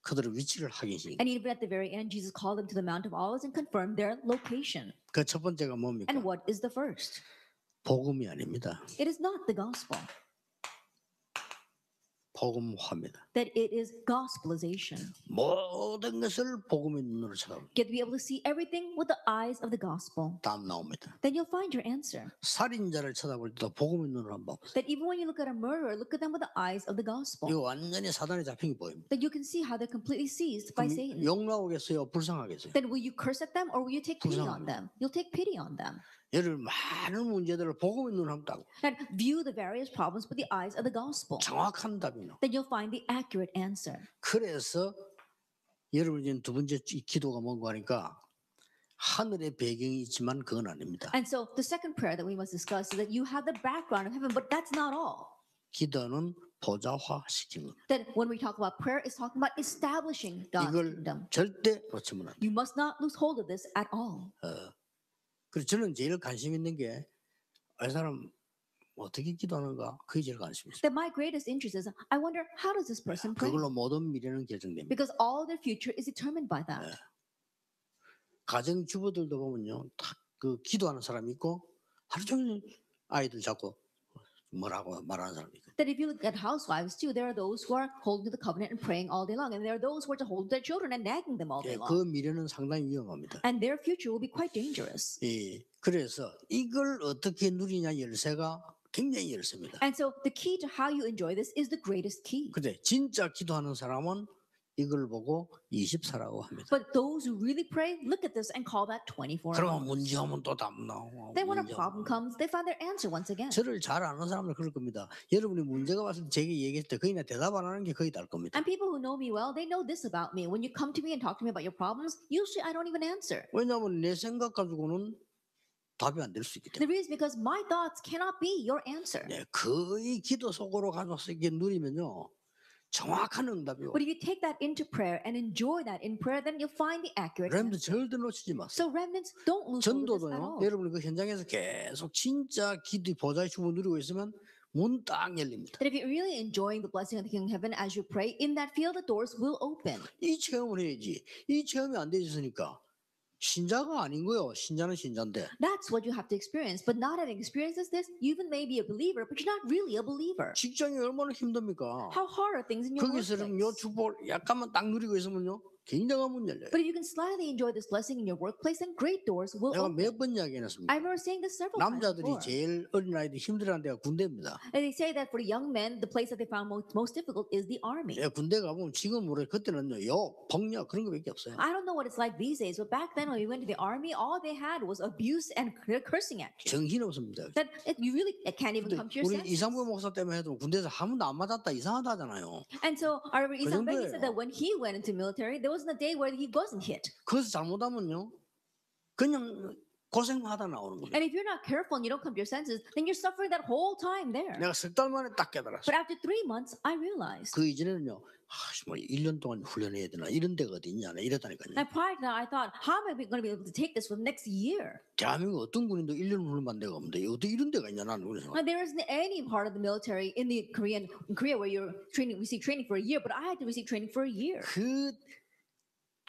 그들의 위치를 확인시. And even at the very end, Jesus called them to the Mount of Olives and confirmed their location. 그첫 번째가 뭡니까? And what is the first? 복음이 아닙니다. It is not the gospel. 복음화입니다. that it is gospelization. 모든 것을 복음의 눈으로 쳐다봅니다. Get to be able to see everything with the eyes of the gospel. 답 나옵니다. Then you'll find your answer. 살인자를 쳐다볼 때도 복음의 눈으로 한번 보세요. That even when you look at a murderer, look at them with the eyes of the gospel. 이거 완전히 사단에 잡힌 게 보입니다. That you can see how they're completely seized by Satan. 욕 나오겠어요? 불쌍하겠어요? Then will you curse at them or will you take pity on 불쌍합니다. them? You'll take pity on them. 예를 많은 문제들을 복음의 눈으로 한번 딱 And view the various problems with the eyes of the gospel. 정확한 답이 나와. Then you'll find the accurate answer. 그래서 여러분 이제 두 번째 이 기도가 뭔가 하니까 하늘의 배경이 있지만 그건 아닙니다. And so the second prayer that we must discuss is that you have the background of heaven, but that's not all. 기도는 보좌화 시킨 겁니다. That when we talk about prayer, it's talking about establishing God's 이걸 kingdom. 절대 놓치면 안 돼요. You must not lose hold of this at all. 어. 그래서 저는 제일 관심 있는 게 이 사람 어떻게 기도하는가 그게 제일 관심 있어요. That my greatest interest is I wonder how does this person pray? 그걸로 모든 미래는 결정됩니다. Because all their future is determined by that. 가정 주부들도 보면요, 다 그 기도하는 사람이 있고 하루 종일 아이들 잡고 뭐라고 말하는 사람이 있고. That if you look at housewives too, there are those who are holding to the covenant and praying all day long, and there are those who are to hold their children and nagging them all day 예, long. 그 미래는 상당히 위험합니다. And their future will be quite dangerous. 예, 그래서 이걸 어떻게 누리냐 열쇠가 굉장히 열쇠입니다. And so the key to how you enjoy this is the greatest key. 근데 진짜 기도하는 사람은 이걸 보고 24라고 합니다. But those who really pray, look at this and call that 24 그러면 hours. 문제하면 또 답 나오고. Then when a 문제 problem comes, they find their answer once again. 저를 잘 아는 사람들 그럴 겁니다. 여러분이 문제가 때 제게 얘기했을 때나 대답 안 하는 게 거의 다일 겁니다. And people who know me well, they know this about me. When you come to me and talk to me about your problems, usually I don't even answer. 왜냐하면 내 생각 가지고는 답이 안 될 수 있기 때문에. The reason because my thoughts cannot be your answer. 네, 거의 기도 속으로 가져서 이게 누리면요. 정확한 응답이요. But if you take that into prayer and enjoy that in prayer, then you'll find the accurate answer. 절대 놓치지 마세요. So remnants don't lose this at 전도도요. all. 여러분이 그 현장에서 계속 진짜 기도 보좌의 주부 누리고 있으면 문 딱 열립니다. That if you're really enjoying the blessing of the kingdom of heaven as you pray, in that field the doors will open. 이 체험을 해야지. 이 체험이 안 되셨으니까 신자가 아닌 거요. 신자는 신자인데. That's what you have to experience. But not having experienced this, you even may be a believer, but you're not really a believer. 직장이 얼마나 힘듭니까? How hard are things in your 거기서 workplace? 요 축복 약간만 딱 누리고 있으면요. 굉장한 문 열려요. But if you can slightly enjoy this blessing in your workplace, then great doors will 내가 open. 몇번 이야기해놨습니까? I remember saying this several times 남자들이 before. 제일 어린 아이들 힘들어하는 데가 군대입니다. And they say that for young men, the place that they found most, most difficult is the army. 예, 군대 가보면 지금 모르 그때는요 욕, 폭력 그런 거밖에 없어요. I don't know what it's like these days, but back then when we went to the army, all they had was abuse and cur- cursing at you. 정신 없습니다. That it, you really can't even come to your 우리 senses. 이상부 목사 때문에 해도 군대에서 한 번도 안 맞았다 이상하다 하잖아요. And so I remember Isang Bengi 정도예요. said that when he went into military, there wasn't a day where he wasn't hit. 거기서 잘못하면요 그냥 고생하다 나오는 거예요. And if you're not careful and you don't come to your senses, then you're suffering that whole time there. 내가 석 달 만에 딱 깨달았어요. But after three months, I realized. 그 이전에는요 아씨 뭐 1년 동안 훈련해야 되나 이런 데가 어디 있냐 나 이랬다니까요. And prior to that, I thought, how am I going to be able to take this for the next year? 대한민국 어떤 군인도 1년 훈련만 데가 없는데 어디 이런 데가 있냐 나는 그래서 And there isn't any part of the military in the Korean in Korea where you're training, receive training for a year, but I had to receive training for a year. 그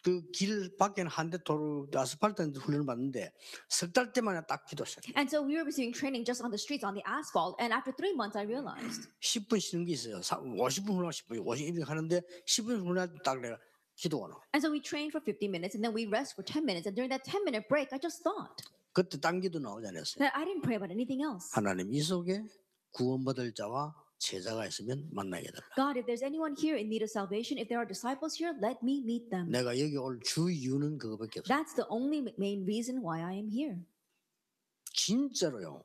그길 밖에는 한대 도로 아스팔트 훈련을 받는데 석 달 때만에 딱 기도 시작. And so we were receiving training just on the streets, on the asphalt. And after three months, I realized 10분 쉬는 게 있어요. 사- 50분 훈련 10분 50분 하는데 10분 훈련 딱 내가 나와. And so we trained for 50 minutes and then we rest for 10 minutes. And during that 10 minute break, I just thought 그때 딴 기도 나오지 않았어요. that I didn't pray about anything else. 하나님 이 속에 구원받을 자와 제자가 있으면 만나게 해달라. God, if there's anyone here in need of salvation, if there are disciples here, let me meet them. 내가 여기 올 주 이유는 그거밖에 없어. That's the only main reason why I am here. 진짜로요.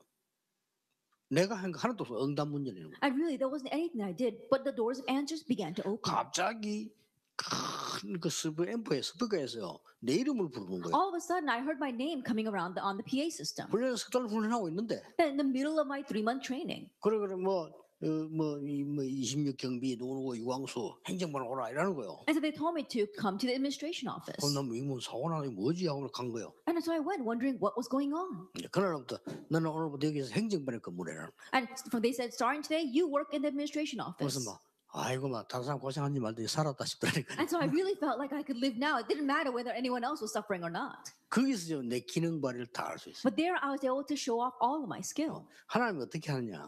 내가 한 거 하나도 없어. 응답 문 열리는 거. And really, there wasn't anything I did, but the doors of answers began to open. 갑자기 큰그 스프 앰프에 스피커에서요 내 이름을 부르는 거예요. All of a sudden, I heard my name coming around the, on the PA system. 훈련 석달 훈련하고 있는데 in the middle of my three month training. 그래 그래 뭐 뭐뭐 26경비 누구누구 유광수 행정관 오라 이러는 거예요. And so they told me to come to the administration office. 그럼 난 이문 사고 나니 뭐지 하고 간 거예요. And so I went wondering what was going on. 이제 그날부터 너는 오늘부터 여기서 행정반에 근무해라. And so they said, starting today, you work in the administration office. 그래서 막 아이고 막 다른 사람 고생하지 말더니 살았다 싶더라니까. And so I really felt like I could live now. It didn't matter whether anyone else was suffering or not. 거기서 내 기능 발휘를 다 할 수 있어. But there I was able to show off all of my skill. 하나님이 어떻게 하느냐?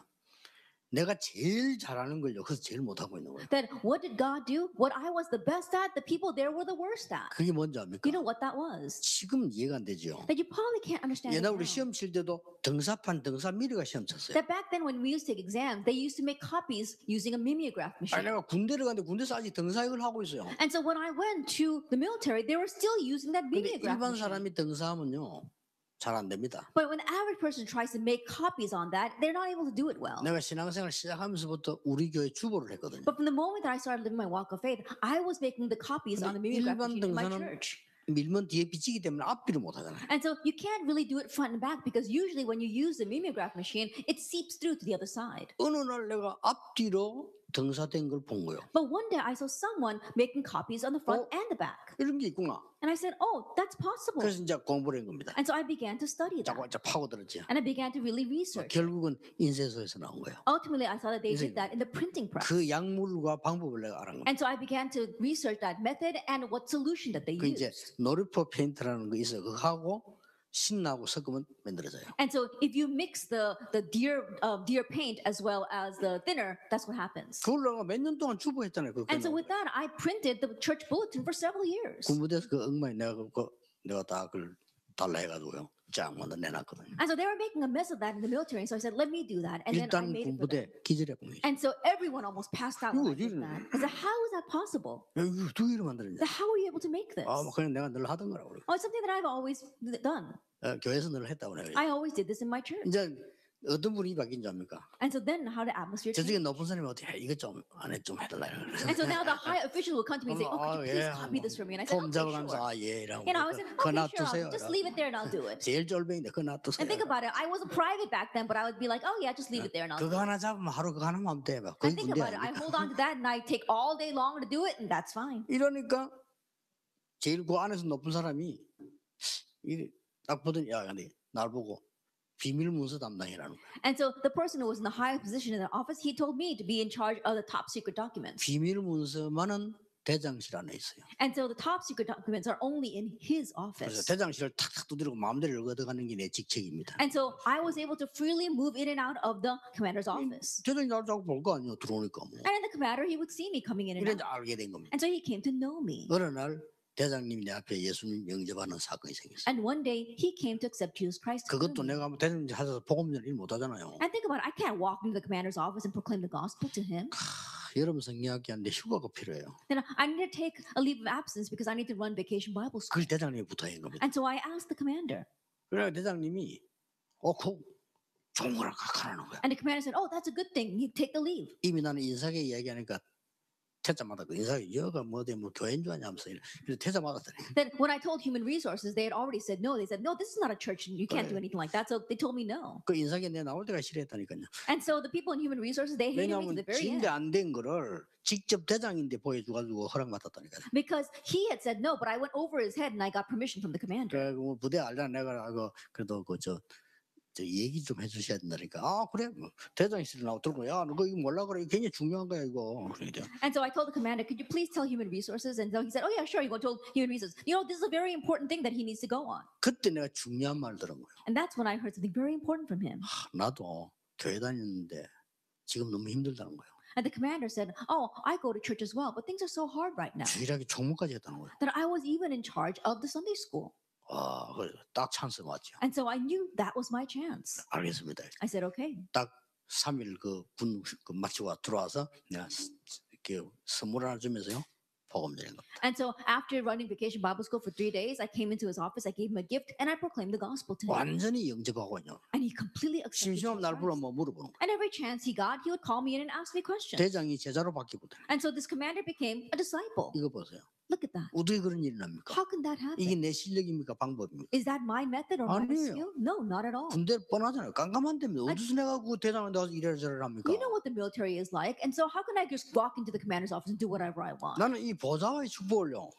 내가 제일 잘하는 걸요. 그래서 제일 못하고 있는 거예요. Then what did God do? What I was the best at, the people there were the worst at. 그게 뭔지 압니까? You know what that was? 지금 이해가 안 되죠. That you probably can't understand. 옛날. 우리 시험 칠 때도 등사판 등사 미리가 시험 쳤어요. That back then when we used to take exams, they used to make copies using a mimeograph 아니 machine. 내가 군대를 갔는데 군대에서 아직 등사역을 하고 있어요. And so when I went to the military, they were still using that 근데 mimeograph 일반 machine. 사람이 등사하면요 잘 안 됩니다. But when the average person tries to make copies on that, they're not able to do it well. 내가 신앙생활 시작하면서부터 우리 교회 주보를 했거든요. But from the moment that I started living my walk of faith, I was making the copies on the mimeograph 일반 machine in my 등산은 church. 밀면 뒤에 비치기 때문에 앞뒤를 못 하잖아요. And so you can't really do it front and back because usually when you use the mimeograph machine, it seeps through to the other side. 어느 날 내가 앞뒤로 등사된 걸 본 거예요. But one day I saw someone making copies on the front and the back. 이런 게 있구나. And I said, oh, that's possible. 그래서 이제 공부를 한 겁니다. And so I began to study that. 자꾸 이제 파고들었지. And I began to really research. 결국은 인쇄소에서 나온 거예요. Ultimately, I saw that they did that in the printing press. 그 약물과 방법을 내가 알은 겁니다. And so I began to research that method and what solution that they 그 이제 used. 노르포 페인트라는 거 있어요. 그거 하고 신나고 섞으면 만들어져요. And so if you mix the, the deer, uh, deer paint as well as the thinner, that's what happens. 그걸 내가 몇년 동안 주부했잖아요. 그 And so with that, I printed the church bulletin for several years. 군부대에서 그 엉망이 내가 그거 내가 다 그걸 달라 해가지고요. 쫙 만들 내놨거든요. And so they were making a mess of that in the military. So I said, let me do that. And then I 일단 made it for them. 군부대 기절해 본 거예요. And so everyone almost passed out when I 이거 did 어디를 that. I said, how is that possible? 야, 이거 어떻게 이렇게 만들었냐? So how were you able to make this? 아, 뭐 그냥 내가 늘 하던 거라고 그래. Oh, it's something that I've always done. 어, 교회에서 늘 했다고 그래. I always did this in my church. 이제 어떤 분이 바뀐 줄 압니까? And so then how the atmosphere 저쪽에 changed. 높은 사람이 어떻게 해? 이거 좀 안에 좀 해달라 And so now the high official will come to me and say, oh, could you please 예, copy this for me? And I said, 폼 okay, 잡아가면서 sure. 아 예, You know, I said, 그거 okay, sure. I'll just leave it there and I'll do it. 제일 쫄병인데 그거 놔두세요. And think about it. I was a private back then, but I would be like, oh yeah, just leave it there and I'll do 그거 it. 하나 잡으면 하루 그거 하나만 하면 돼. 막. And 그게 think 군대 about it. I 아닙니까? hold on to that and I take all day long to do it and that's fine. 이러니까 제일 그 안에서 높은 사람이 이딱 보더니 야 근데 날 보고 비밀 문서 담당이라는 거야. And so the person who was in the highest position in the office, he told me to be in charge of the top secret documents. 비밀 문서만은 대장실 안에 있어요. And so the top secret documents are only in his 그래서 office. 대장실을 탁탁 두드리고 마음대로 얻어가는 게 내 직책입니다. And so I was able to freely move in and out of the commander's office. 대장이 날 자꾸 볼 거 아니에요. 들어오니까 뭐. And the commander, he would see me coming in and 이래 out. 알게 된 겁니다. And so he came to know me. 어느 날 대장님이 내 앞에 예수님 영접하는 사건이 생겼어요. And one day he came to accept Jesus Christ. 그것도. 내가 뭐 대장님 찾아서 복음 전일 못 하잖아요. And think about it, I can't walk into the commander's office and proclaim the gospel to him. 여러분 성경학교한테 휴가가 필요해요. Then I need to take a leave of absence because I need to run vacation Bible school. 그걸 대장님이 부탁한 겁니다. And so I asked the commander. 그래 대장님이 어, 그 좋은 거라 각하라는 거야. And the commander said, Oh, that's a good thing. You take the leave. 이미 나는 인사계 이야기하니까 퇴짜마다 그 인사계 여가 뭐대 뭐 교회인 줄 아냐면서 그래서 퇴짜 맞았더니 Then when I told human resources, they had already said no. They said, No, this is not a church and you can't do anything like that. So they told me no. 그 인사계 내 나올 때가 싫어했다니까요. And so the people in human resources, they hated me to 왜냐하면 the very end. 진대 안된 거를 직접 대장인데 보여줘가지고 허락 맡았다니까요. Because he had said no, but I went over his head and I got permission from the commander. 그래 뭐 부대 알잖아 내가 그 그래도 그저 저 얘기 좀 해주셔야 된다니까. 아 그래 뭐 대장실 나고 들고 야 너 이거 몰라 그래 굉장히 중요한 거야 이거. 그러니까 And so I told the commander, Could you please tell human resources? And so he said, Oh, yeah, sure. He went told human resources, You know, this is a very important thing that he needs to go on. 그때 내가 중요한 말 들은 거예요. And that's when I heard something very important from him. 나도 교회 다니는데 지금 너무 힘들다는 거예요. And the commander said, Oh, I go to church as well, but things are so hard right now 주일하게 총무까지 했다는 거예요. that I was even in charge of the Sunday school. 와, 그래, 딱 찬스 맞죠. And so I knew that was my chance. 알겠습니다. I said, Okay. 딱 3일 그군 그 마치고 들어와서 내가 스- 이렇게 선물 하나 주면서요. 복음 드린 겁니다. And so after running vacation Bible school for three days, I came into his office, I gave him a gift, and I proclaimed the gospel to him. 완전히 영접하고요. And he completely accepted 심심하면 Jesus 날 불러 Christ. 뭐 물어보는 거예요. And every chance he got, he would call me in and ask me questions. 대장이 제자로 바뀌거든. And so this commander became a disciple. 이거 보세요. Look at that. 어떻게 그런 일이 납니까? How can that happen? 이게 내 실력입니까? 방법입니까? Is that my method or my 아니에요. skill? No, not at all. 군대 뻔하잖아요. 깜깜한데 어디서 내가 그 대장한테 가서 이래라 저래라 합니까? You know what the military is like, and so how can I just walk into the commander's office and do whatever I want? 나는 이 보좌의 축복을요.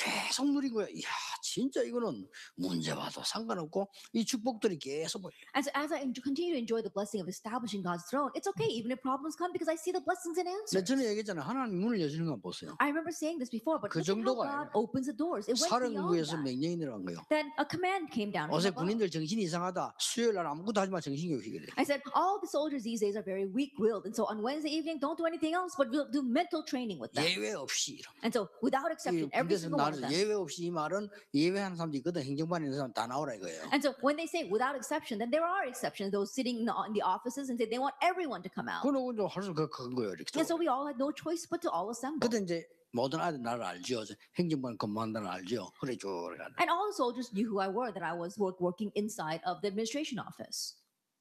계속 누린 거야. 이야, 진짜 이거는 문제 와도 상관없고 이 축복들이 계속 보여. And so as I continue to enjoy the blessing of establishing God's throne, it's okay even if problems come because I see the blessings and 내 answers. 전에 얘기했잖아요. 하나님 문을 여시는 거 보세요. I remember saying this before, but 그 look at how 정도가 God opens the doors. It went beyond 사령부에서 that. 명령이 내려간 거예요. Then a command came down. 어제. 군인들 정신이 이상하다. 수요일 날 아무것도 하지 마 정신교육이래. I said, all the soldiers these days are very weak-willed, and so on Wednesday evening, don't do anything else, but we'll do mental training with them. 예외 없이. And so, without 이 exception, every single one of 나는 them. 예외 없이 이 말은 예외하는 사람도 있거든. 행정반에 있는 사람 다 나오라 이거예요. And so, when they say without exception, then there are exceptions. Those sitting in the, in the offices and say they want everyone to come out. 그러고 이제 할수 그건 거예요. 이렇게. And so, we all had no choice but to all assemble. 그때 이제 모든 아이들 나를 알죠. 저 행정반 근무한다는 알죠. 그래 쭉 가는. And all the soldiers knew who I were, that I was work, working inside of the administration office.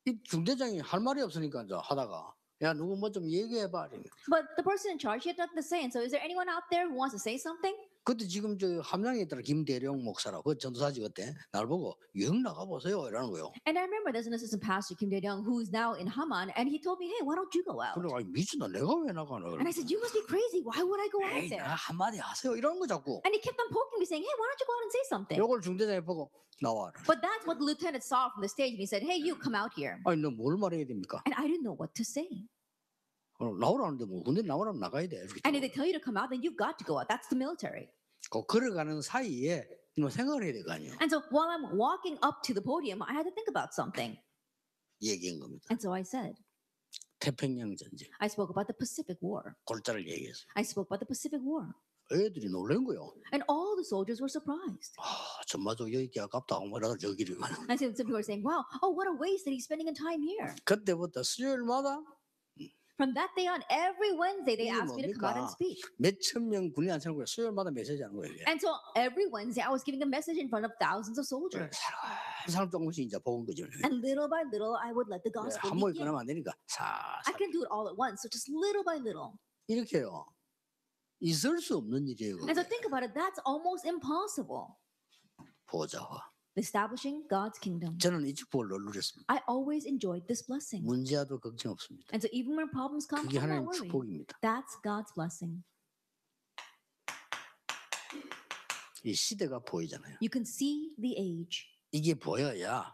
이 중대장이 할 말이 없으니까 이제 하다가 야 누구 뭐 좀 얘기해봐. 이러는 거예요. But the person in charge, he had nothing to say. And so, is there anyone out there who wants to say something? 그때 지금 저 함양에 있더라 김대령 목사라고 그 전도사지 그때 날 보고 영 나가 보세요 이러는 거예요. And I remember there's an assistant pastor, Kim Dae-young, who's now in Haman, and he told me, hey, why don't you go out? 그래 아 미친다 내가 왜 나가나. And I said, you must be crazy. Why would I go out 에이 there? 나 한마디 하세요 이러는 거 자꾸. And he kept on poking me, saying, hey, why don't you go out and say something? 요걸 중대장이 보고 나와라. But that's what the lieutenant saw from the stage, and he said, hey, you come out here. 아니 너뭘 말해야 됩니까? And I didn't know what to say. 어, 나오라는데 뭐 군대 나오라면 나가야 돼. And if they tell you to come out, then you've got to go out. That's the military. 그 걸어가는 사이에 뭐 생각을 해야 될 거 아니에요. And so while I'm walking up to the podium, I had to think about something. 얘기한 겁니다. And so I said, 태평양 전쟁 I spoke about the Pacific War. 골자를 얘기했어요. I spoke about the Pacific War. 애들이 놀란 거요. And all the soldiers were surprised. 아, 전마저 여기 아깝다. 뭐라도 저기를. And so some people were saying, wow, oh, what a waste that he's spending his time here. 그때부터 수요일마다 From that day on, every Wednesday, they 이게 asked me to come out and 뭡니까? speak. 몇천 명 군인 안 거예요. 수요일마다 메시지 하는 거예요. 이게. And so every Wednesday, I was giving a message in front of thousands of soldiers. 한 사람 조금씩 이제 보는 거죠. And little by little, I would let the 네, gospel 한 번에 begin. 끝나면 안 되니까 사 I can do it all at once. So just little by little. 이렇게요. 있을 수 없는 일이에요. And so think about it. That's almost impossible. 보좌와. Establishing God's kingdom. 저는 이 축복을 늘 누렸습니다. I always enjoyed this blessing. 문제와도 걱정 없습니다. And so even when problems come, 그게 I'm 하나님 not worried. 축복입니다. That's God's blessing. 이 시대가 보이잖아요. You can see the age. 이게 보여야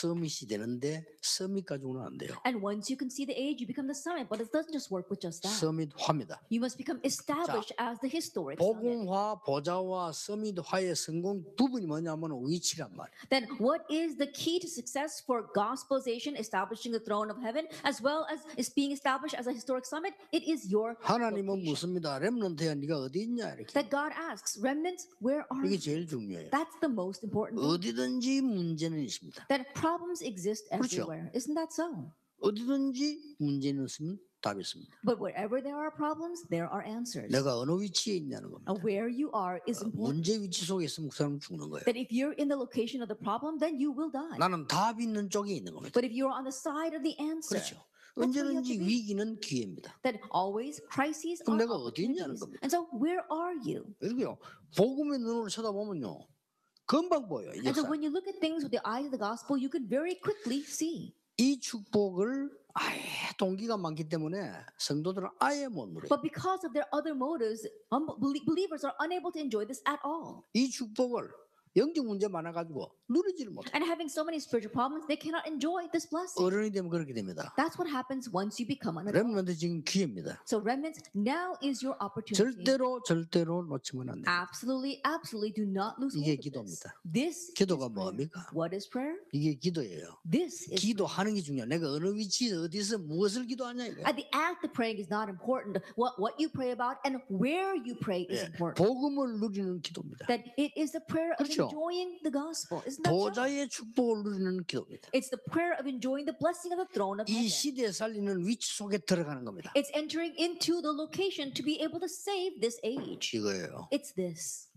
서밋이 되는데 서밋 가지고는 안 돼요. And once you can see the age, you become the summit. But it doesn't just work with just that. 서밋화입니다. You must become established as the historic summit. 복음화, 보좌와 서밋화의 성공 부분이 뭐냐면 위치란 말이에요. Then what is the key to success for gospelization, establishing the throne of heaven, as well as is being established as a historic summit? It is your 하나님은 묻습니다. 렘넌트야 네가 어디 있냐 이렇게. that God asks, remnants, where are 이게? 제일 중요해요. That's the most important. 어디든지 문제는 있습니다. That problems exist 그렇죠. everywhere. Isn't that so? 어디든지 문제는 있으면 답이 있습니다. But wherever there are problems, there are answers. 내가 어느 위치에 있냐는 겁니다. Uh, Where you are is important. 문제 위치 속에 있으면 그 사람은 죽는 거예요. That if you're in the location of the problem, then you will die. 나는 답 있는 쪽에 있는 겁니다. But if you're on the side of the answer, 그렇죠. 언제든지 위기는 기회입니다. then always crises 그럼 are 내가 어디 있냐는 opportunities. 겁니다. And so where are you? 그리고요, 복음의 눈으로 쳐다보면요, 금방 보여. 이 And so when you look at things with the eyes of the gospel, you can very quickly see. 이 축복을 아예 동기가 많기 때문에 성도들은 아예 못 누려요. But because of their other motives, believers are unable to enjoy this at all. 이 축복을 영적 문제 많아가지고 누리지를 못해. And having so many spiritual problems, they cannot enjoy this blessing. 어른이 되면 그렇게 됩니다. That's what happens once you become an adult. 렘넌트 지금 기회입니다. So remnants, now is your opportunity. 절대로 절대로 놓치면 안 돼요. Absolutely, absolutely do not lose 이게 hold of this. 기도입니다. This 기도가 뭡니까? what is prayer? 이게 기도예요. This is 기도하는 게 중요해. 내가 어느 위치에 어디서 무엇을 기도하냐 이거. Uh, the act of praying is not important. What what you pray about and where you pray is 예, important. 복음을 누리는 기도입니다. That it is the prayer of 그렇죠. enjoying the gospel. That so? 보좌의 축복을 누리는 기도입니다. It's the prayer of enjoying the blessing of the throne of 이 heaven. 시대에 살리는 위치 속에 들어가는 겁니다. It's entering into the location to be able to save this age. 이거예요. It's this.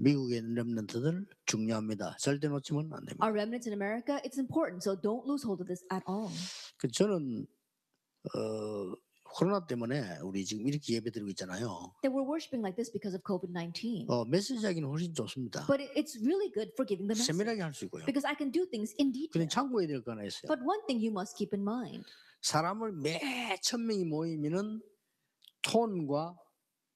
미국의 렘넌트들 중요합니다. 절대 놓치면 안 됩니다. Our remnants in America, it's important. So don't lose hold of this at all. 그 저는 어, 코로나 때문에 우리 지금 이렇게 예배드리고 있잖아요. That we're worshiping like this because of COVID 19. 어, 메시지하기는 훨씬 좋습니다. But it- it's really good for giving the message. 세밀하게 할 수 있고요. Because I can do things in detail. 근데 참고해야 될거 하나 있어요. But one thing you must keep in mind 사람을 매천 명이 모이면은 톤과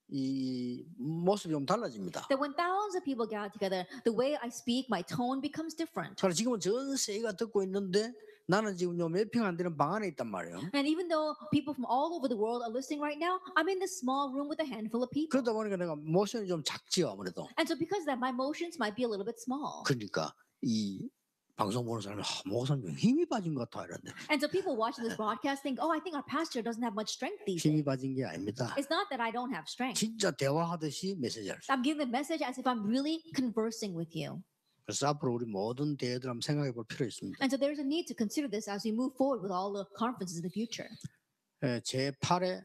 이 모습이 좀 달라집니다. That when thousands of people gather together, the way I speak, my tone becomes different. 지금은 전 세계가 듣고 있는데 나는 지금 요몇평 안 되는 방 안에 있단 말이에요. And even though people from all over the world are listening right now, I'm in this small room with a handful of people. 그러다 보니까 내가 모션이 좀 작지요 아무래도. And so because of that, my motions might be a little bit small. 그러니까 이 방송 보는 사람이 아, 목사님 힘이 빠진 것 같아 이런데 And so people watching this broadcast think, oh, I think our pastor doesn't have much strength these days. 힘이 빠진 게 아닙니다. It's not that I don't have strength. 진짜 대화하듯이 메시지를. 수. I'm giving the message as if I'm really conversing with you. 그래서 앞으로 우리 모든 대회들 한번 생각해 볼 필요 있습니다. And so there's a need to consider this as we move forward with all the conferences in the future. 제 8회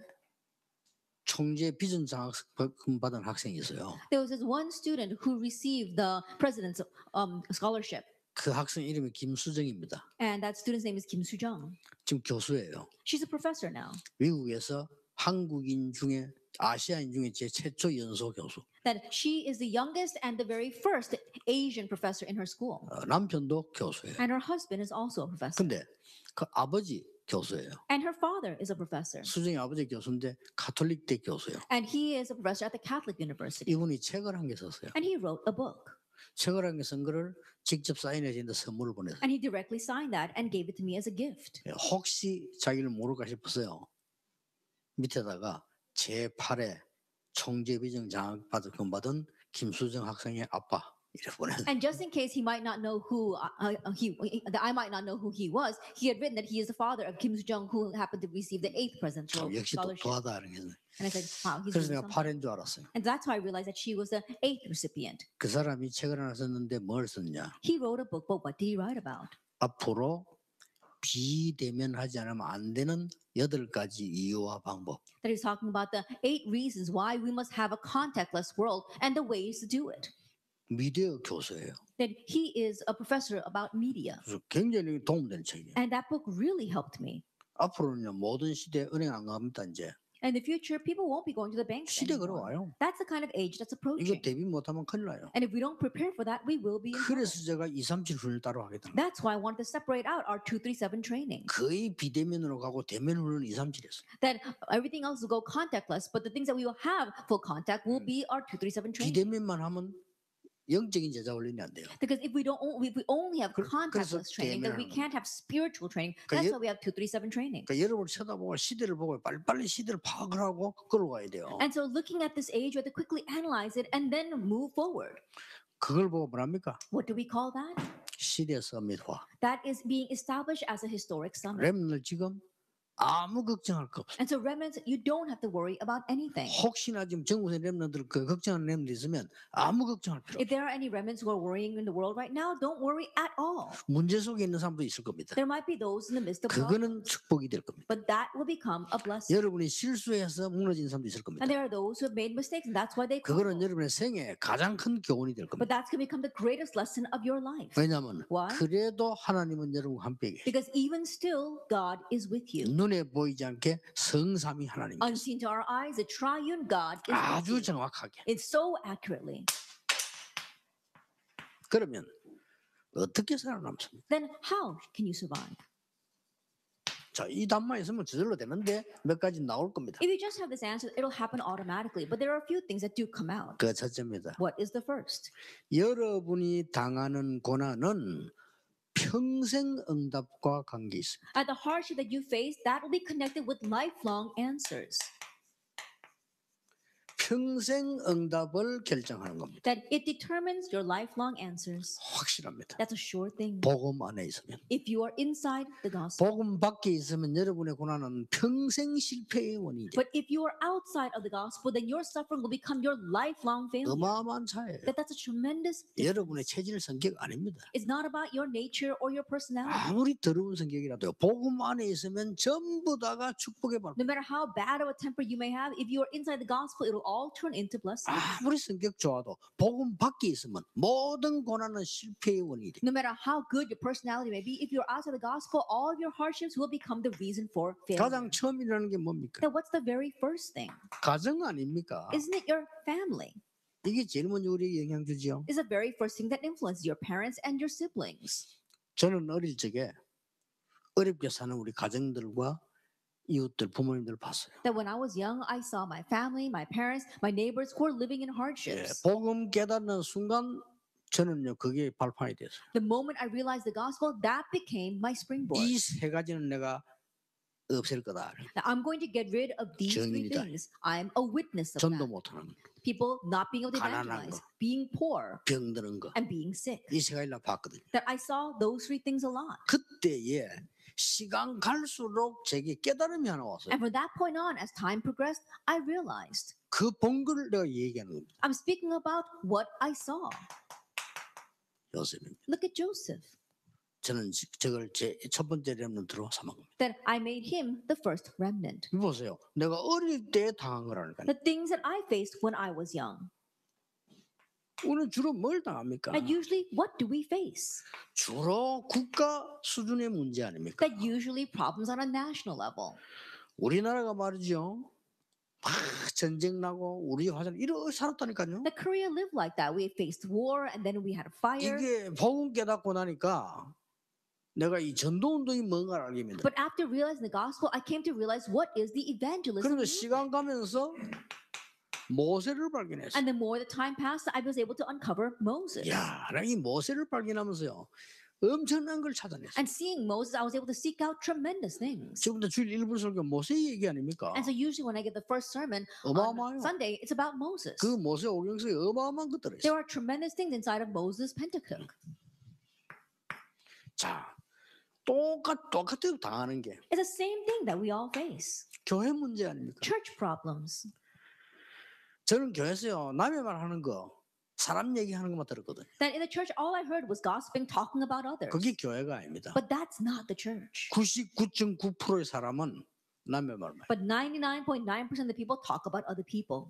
총재 비전 장학금 받은 학생이 있어요. There was this one student who received the president's um, scholarship, 그 학생 이름이 김수정입니다. and that student's name is Kim Soo-jung. 지금 교수예요. She's a professor now. 미국에서 한국인 중에 아시아인 중에 제 최초 연소 교수. That she is the youngest and the very first Asian professor in her school, 어, 남편도 교수예요. and her husband is also a professor, 근데 그 아버지 교수예요. and her father is a professor, 수정이 아버지 교수인데 가톨릭대 교수예요. and he is a professor at the Catholic University, 이분이 책을 한 개 썼어요. and he wrote a book, 책을 한 개 쓴 거를 직접 사인해 주는데 선물을 보냈어요. and he directly signed that and gave it to me as a gift. 예, 혹시 자기를 모를까 싶어서요. 밑에다가 제8회 총재비정 장학받은 받은 김수정 학생의 아빠. And just in case he might not know who uh, uh, he, that I might not know who he was, he had written that he is the father of Kim Soo-jung, who happened to receive the eighth presidential scholarship. And I said, wow, he's 그래서 내가 something. 8회인 줄 알았어요. And that's how I realized that she was the eighth recipient. 그 사람이 책을 하나 썼는데 뭘 썼냐? He wrote a book, but what did he write about? 앞으로 비대면하지 않으면 안 되는 여덟 가지 이유와 방법. That he's talking about the eight reasons why we must have a contactless world and the ways to do it. 미디어 교수예요. That he is a professor about media. 그래서 굉장히 도움되는 책이에요. And that book really helped me. 앞으로는요 모든 시대 은행 안 갑니다 이제. In the future, people won't be going to the banks 시대 anymore. 걸어와요. That's the kind of age that's 이거 approaching. 대비 못하면 큰일 나요. And if we don't prepare for that, we will be in trouble. 그래서 제가 237 훈련 따로 하겠다. That's why I wanted to separate out our 237 training. 거의 비대면으로 가고 대면 훈련 237이었어요. That everything else will go contactless, but the things that we will have full contact will be our 237 training. 비대면만 하면 영적인 제자 훈련이 안 돼요. Because if we don't, if we only have 그- contactless training, then we can't have spiritual training. 그러니까 That's 여- why we have 237 training. 그러니까 여러분을 쳐다보고 시대를 보고 빨리빨리 시대를 파악을 하고 끌어가야 돼요. And so, looking at this age, we have to quickly analyze it and then move forward. 그걸 보고 뭐합니까? What do we call that? 시대 서밋화. That is being established as a historic summit. 렘을 지금 아무 걱정할 거 없어요. And so, remnants, you don't have to worry about anything. 혹시나 지금 전국의 렘너들 그 걱정하는 렘들 있으면 아무 걱정할 필요 If there are any remnants who are worrying in the world right now, don't worry at all. 문제 속에 있는 사람도 있을 겁니다. There might be those in the midst of 그거는 축복이 될 겁니다. but that will become a blessing. 여러분이 실수해서 무너진 사람도 있을 겁니다. And there are those who have made mistakes, and that's why they 그거는. 여러분의 생애 가장 큰 교훈이 될 겁니다. But that's going to become the greatest lesson of your life. 왜냐하면 Why? 그래도 하나님은 여러분과 함께. Because even still, God is with you. 눈에 보이지 않게 성삼위 하나님 Unseen to our eyes, the triune God is 아주. 정확하게 It's so accurately. 그러면 어떻게 살아남습니까? Then how can you survive? 자, 이 답만 있으면 저절로 되는데 몇 가지 나올 겁니다. If you just have this answer, it'll happen automatically. But there are a few things that do come out. 그 첫째입니다. What is the first? 여러분이 당하는 고난은 평생 응답과 관계 있습니다. At the hardship that you face, that will be connected with lifelong answers. 평생 응답을 결정하는 겁니다. That it determines your lifelong answers. 확실합니다. That's a sure thing. 복음 안에 있으면 If you are inside the gospel. 복음 밖에 있으면 여러분의 고난은 평생 실패의 원인이 돼요. But if you are outside of the gospel, then your suffering will become your lifelong failure. 어마어마한 차이예요. That that's a tremendous. 여러분의 체질 성격 아닙니다. It's not about your nature or your personality. 아무리 더러운 성격이라도요. 복음 안에 있으면 전부 다가 축복의 발. No matter how bad of a temper you may have, if you are inside the gospel, it'll all turn into blessing. 아무리 성격 좋아도 복음 밖에 있으면 모든 고난은 실패의 원인이 돼요. No matter how good your personality may be, if you're outside the gospel, all of your hardships will become the reason for failure. 가장 처음이라는 게 뭡니까? Then what's the very first thing? 가정 아닙니까? Isn't it your family? 이게 제일 먼저 우리에게 영향 주지요. Is the very first thing that influences your parents and your siblings. 저는 어릴 적에 어렵게 사는 우리 가정들과 이웃들 부모님들 봤어요. That when I was young, I saw my family, my parents, my neighbors who were living in 예, hardships. 복음 깨닫는 순간 저는요 그게 발판이 됐어요. The moment I realized the gospel, that became my springboard. 이 세 가지는 내가 없앨 거다. Now, I'm going to get rid of these three 증인이다. things. I'm a witness of 전도 that. 못하는 거, People not being able to 가난한 evangelize, being poor, 병드는 거, and being sick. 이 세 가지를 나 봤거든요. That I saw those three things a lot. 그때에 시간 갈수록 제게 깨달음이 하나 왔어요. And from that point on, as time progressed, I realized 그 본 거를 내가 얘기하는 겁니다. I'm speaking about what I saw. 요셉입니다. Look at Joseph. 저는 지- 저걸 제 첫 번째 렘넌트로 삼은 겁니다. That I made him the first remnant. 이거 보세요. 내가 어릴 때 당한 거라니까요. The things that I faced when I was young. 우리는 주로 뭘 당합니까? And usually, what do we face? 주로 국가 수준의 문제 아닙니까? That usually problems on a national level. 우리나라가 말이죠. 막 전쟁 나고 우리 화장 이렇게 살았다니까요. That Korea lived like that. We faced war and then we had a fire. 이게 복음 깨닫고 나니까 내가 이 전도 운동이 뭔가를 알게 됩니다. But after realizing the gospel, I came to realize what is the evangelism. movement. 시간 가면서 모세를 발견했어요. And the more the time passed, I was able to uncover Moses. 야, 나이 모세를 발견하면서요. 엄청난 걸 찾아냈어요. And seeing Moses, I was able to seek out tremendous things. 지금부터 주일 일부 설교 모세 얘기 아닙니까? And so usually when I get the first sermon 어마어마해요. on Sunday, it's about Moses. 그 모세 오경서에 어마어마한 것들이 There 있어요. are tremendous things inside of Moses' Pentateuch. 자, 똑같 똑같아요 당하는 게 It's the same thing that we all face. 교회 문제 아닙니까? Church problems. 저는 교회에서요 남의 말 하는 거 사람 얘기하는 것만 들었거든요. That in the church, all I heard was gossiping, talking about others. 그게 교회가 아닙니다. But that's not the church. 99.9%의 사람은 남의 말만. But 99.9% of the people talk about other people.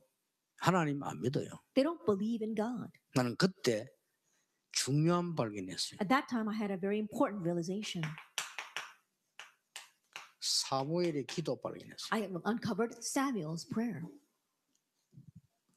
하나님 안 믿어요. They don't believe in God. 나는 그때 중요한 발견했어요. At that time, I had a very important realization. 사무엘의 기도 발견했어요. I uncovered Samuel's prayer.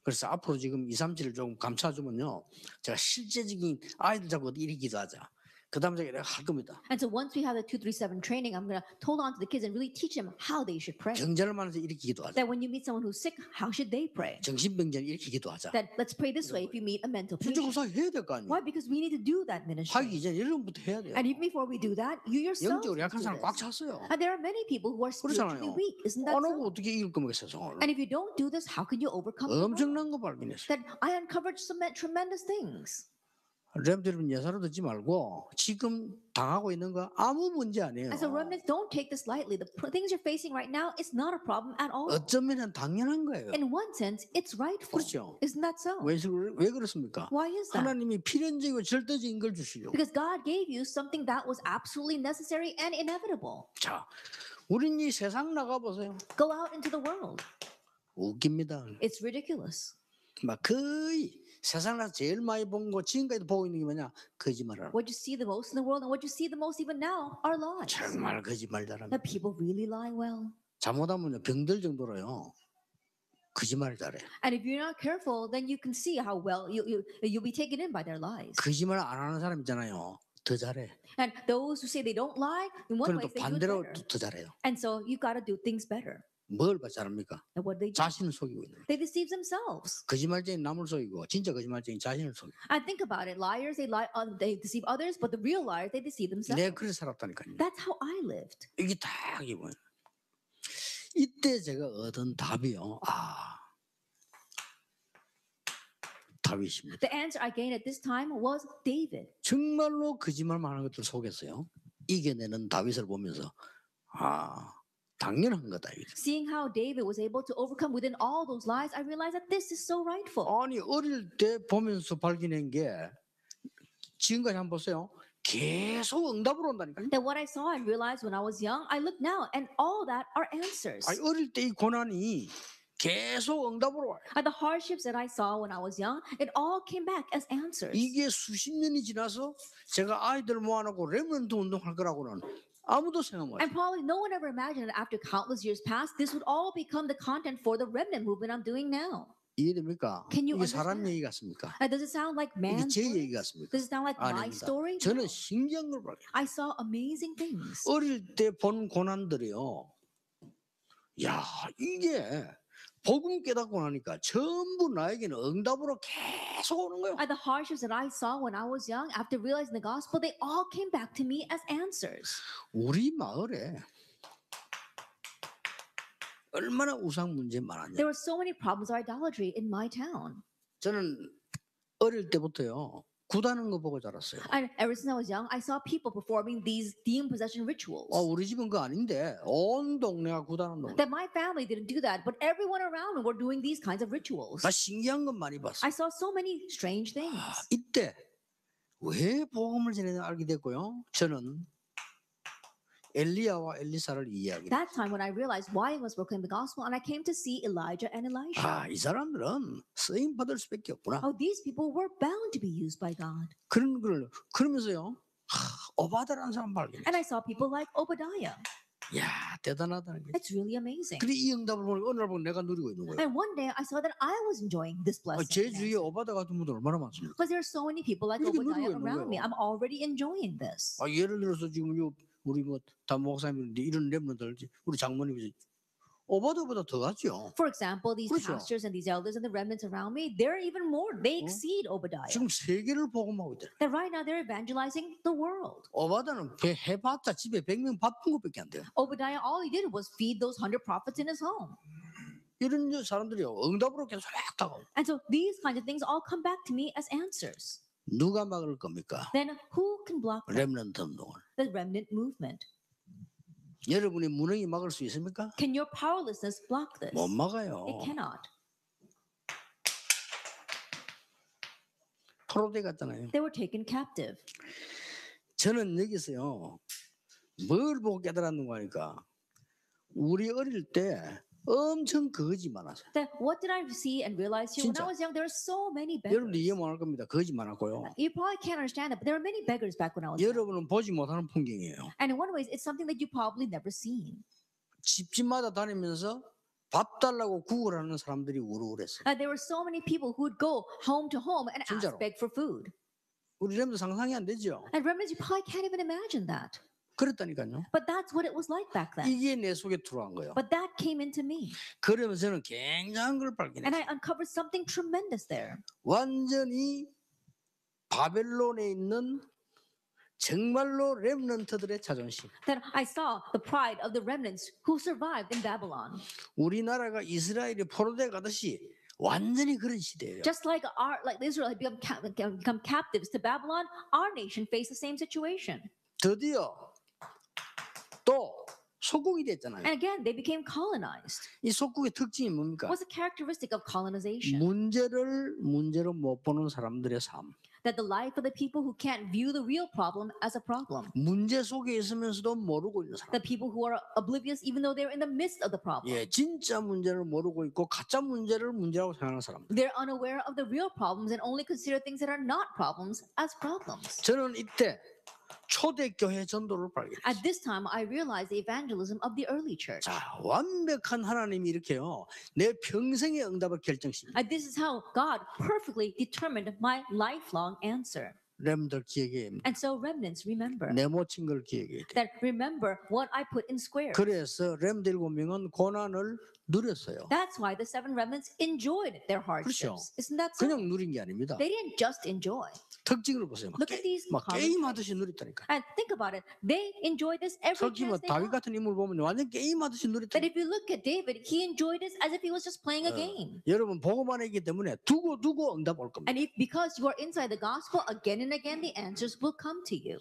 그래서 앞으로 지금 2, 3지를 조금 감춰주면요. 제가 실제적인 아이들 잡고 이렇게 기도하자. 그 다음 제가 내가 할 겁니다. And so once we have the 237 training, I'm going to hold on to the kids and really teach them how they should pray. 경제를 만나서 이렇게 기도하자. That when you meet someone who's sick, how should they pray? 정신병자는 이렇게 기도하자. That let's pray this way if you meet a mental 실제로 patient. 해야 될 거 아니에요. Why? Because we need to do that ministry. 하기 전에 여러분부터 해야 돼요. And even before we do that, you yourself 영적으로 약한 do 사람 꽉 this. 찼어요. And there are many people who are spiritually 그렇잖아요. weak. Isn't that 안 so? 하고 어떻게 이길 겁니까 세상을. And if you don't do this, how can you overcome the world? 엄청난 거 발견했어요. That I uncovered some tremendous things. 렘 여러분 예사로 듣지 말고 지금 당하고 있는 거 아무 문제 아니에요. And so remnants, don't take this lightly. The things you're facing right now is not a problem at all. 어쩌면 당연한 거예요. In one sense, it's rightful. 그렇죠. Isn't that so? 왜, 그- 왜 그렇습니까? Why is that? 하나님이 필연적이고 절대적인 걸 주시려고. Because God gave you something that was absolutely necessary and inevitable. 자, 우린 이 세상 나가 보세요. Go out into the world. 웃깁니다. It's ridiculous. 막 거의 세상 나서 제일 많이 본 거 지금까지도 보고 있는 게 뭐냐? 거짓말을. What you see the most in the world and what you see the most even now are lies. 정말 거짓말 잘합니다. That people really lie well. 잘못하면 병들 정도로요. 거짓말 잘해. And if you're not careful, then you can see how well you, you, you'll be taken in by their lies. 거짓말 안 하는 사람 있잖아요. 더 잘해. And those who say they don't lie, in one way they do it 반대로 better. 더 잘해요. And so you got to do things better. 뭘 they do, 자신을 속이고 있는 they deceive themselves. 거짓말쟁이 남을 속이고 진짜 거짓말쟁이 자신을 속이고. And think about it: liars they lie, uh, they deceive others, but the real liars they deceive themselves. 내가 그래 살았다니까요. That's how I lived. 이게 딱 이거예요. 이때 제가 얻은 답이요. 아, 다윗입니다. The answer I gained at this time was David. 정말로 거짓말만 하는 것들 속에서요. 이겨내는 다윗을 보면서 아, 당연한 거다. 이거죠. Seeing how David was able to overcome within all those lies, I realized that this is so rightful. 아니 어릴 때 보면서 발견한 게 지금까지 한번 보세요. 계속 응답으로 온다니까요. That what I saw and realized when I was young, I look now, and all that are answers. 아니 어릴 때 이 고난이 계속 응답으로 와요. And the hardships that I saw when I was young, it all came back as answers. 이게 수십 년이 지나서 제가 아이들 모아놓고 레몬트 운동할 거라고는 아무도 생각 못 해요. And probably no one ever imagined that after countless years passed, this would all become the content for the remnant movement I'm doing now. 이해됩니까? Can you 이게 사람 understand? 얘기 같습니까? Uh, does it sound like 이게 man's 제 words? 얘기 같습니까? Does it sound like my 아닙니다. story? 저는 신기한 걸 발견. I saw amazing things. 어릴 때 본 고난들이요. 야 이게 복음 깨닫고 나니까 전부 나에게는 응답으로 계속 오는 거예요. And the hardships that I saw when I was young, after realizing the gospel, they all came back to me as answers. 우리 마을에 얼마나 우상 문제 많았냐. There were so many problems of idolatry in my town. 저는 어릴 때부터요 구다는 거 보고 자랐어요. And ever since I was young, I saw people performing these demon possession rituals. 어, 우리 집은 그거 아닌데 온 동네가 구다는 동네. That my family didn't do that, but everyone around me were doing these kinds of rituals. 나 신기한 건 많이 봤어. I saw so many strange things. 이때 왜 복음을 전해야 알게 됐고요. 저는 엘리야와 엘리사를 이해하게 됐어요. That time when I realized why I must proclaim the gospel, and I came to see Elijah and Elisha. 아, 이 사람들은 쓰임 받을 수밖에 없구나. How these people were bound to be used by God. 그런 걸 그러면서요. 하, 오바다라는 사람 발견. And I saw people like Obadiah. 야 대단하다는 게. It's really amazing. 그래 이 응답을 보니 어느 날 보니 내가 누리고 있는 거예요. And one day I saw that I was enjoying this 아, blessing. 제 주위에 오바다 같은 분들 얼마나 많습니까? Because there are so many people like 이렇게 Obadiah 누리고 있는 around me. 거예요. I'm already enjoying this. 아, 예를 들어서 지금 요 우리 뭐다 목사님인데 이런 렘런들 우리 장모님이 오바다보다 더 하죠. For example, these 그렇죠. pastors and these elders and the remnants around me, they're even more. They exceed Obadiah. 지금 세계를 복음하고 있대. That right now they're evangelizing the world. 오바다는 배 해봤자 집에 100명 바쁜 것밖에 안 돼요. Obadiah, all he did was feed those hundred prophets in his home. 이런 사람들이요 응답으로 계속 다가오. And so these kinds of things all come back to me as answers. 누가 막을 겁니까? Then who can block them? 렘넌트 운동을. the remnant movement? 여러분이 무능히 막을 수 있습니까? Can your powerlessness block this? 못 막아요. It cannot. 포로대 같잖아요. They were taken captive. 저는 여기서요 뭘 보고 깨달았는가 하니까 우리 어릴 때 엄청 거지 많았어요. That what did I see and realize here? When. I was young, there were so many 여러분도 beggars. 이해 못할 겁니다. 거지 많았고요. You probably can't understand that, but there were many beggars back when I was young. 여러분은 보지 못하는 풍경이에요. And in one ways, it's something that you probably never seen. 집집마다 다니면서 밥 달라고 구걸하는 사람들이 우르르했어요. Uh, there were so many people who would go home to home and ask, 진짜로. beg for food. 우리 렘도 상상이 안 되죠. And remnants, you probably can't even imagine that. 그랬다니까요. But that's what it was like back then. 이게 내 속에 들어간 거예요. But that came into me. 그러면서 저는 굉장한 걸 And 발견했어요. I uncovered something tremendous there. 완전히 바벨론에 있는 정말로 렘넌트들의 자존심. That I saw the pride of the remnants who survived in Babylon. 우리나라가 이스라엘이 포로돼 가듯이 완전히 그런 시대예요. Just like our, like Israel had become, become captives to Babylon, our nation faced the same situation. 드디어 또 소국이 됐잖아요. And again, they became colonized. 이 소국의 특징이 뭡니까? What's the characteristic of colonization? 문제를 문제로 못 보는 사람들의 삶. That the life of the people who can't view the real problem as a problem. 문제 속에 있으면서도 모르고 있는 사람. The people who are oblivious even though they're in the midst of the problem. 예, 진짜 문제를 모르고 있고 가짜 문제를 문제라고 생각하는 사람. They're unaware of the real problems and only consider things that are not problems as problems. 저는 이때 초대교회 전도를 발견. At this time, I realized the evangelism of the early church. 자, 완벽한 하나님이 이렇게요. 내 평생의 응답을 결정십니다. And this is how God perfectly determined my lifelong answer. 렘들 합니다. And so remnants remember 네모 친 걸 기억해야 돼. that remember what I put in squares. 그래서 렘들 일곱 명은 고난을 누렸어요. That's why the seven remnants enjoyed their 그렇죠. hardships. Isn't that so? 그냥 누린 게 아닙니다. They didn't just enjoy. 특징을 보세요. 막, Look at these 막 common 게임하듯이 누렸다니까. And think about it. They enjoyed this every 특히 뭐 chance they 다윗 got. 같은 인물 보면 완전 게임하듯이 누렸다. That if you look at David, he enjoyed this as if he was just playing a game. 여러분 보고만 했기 때문에 두고 두고 응답 올 겁니다. And if because you are inside the gospel, again and again the answers will come to you.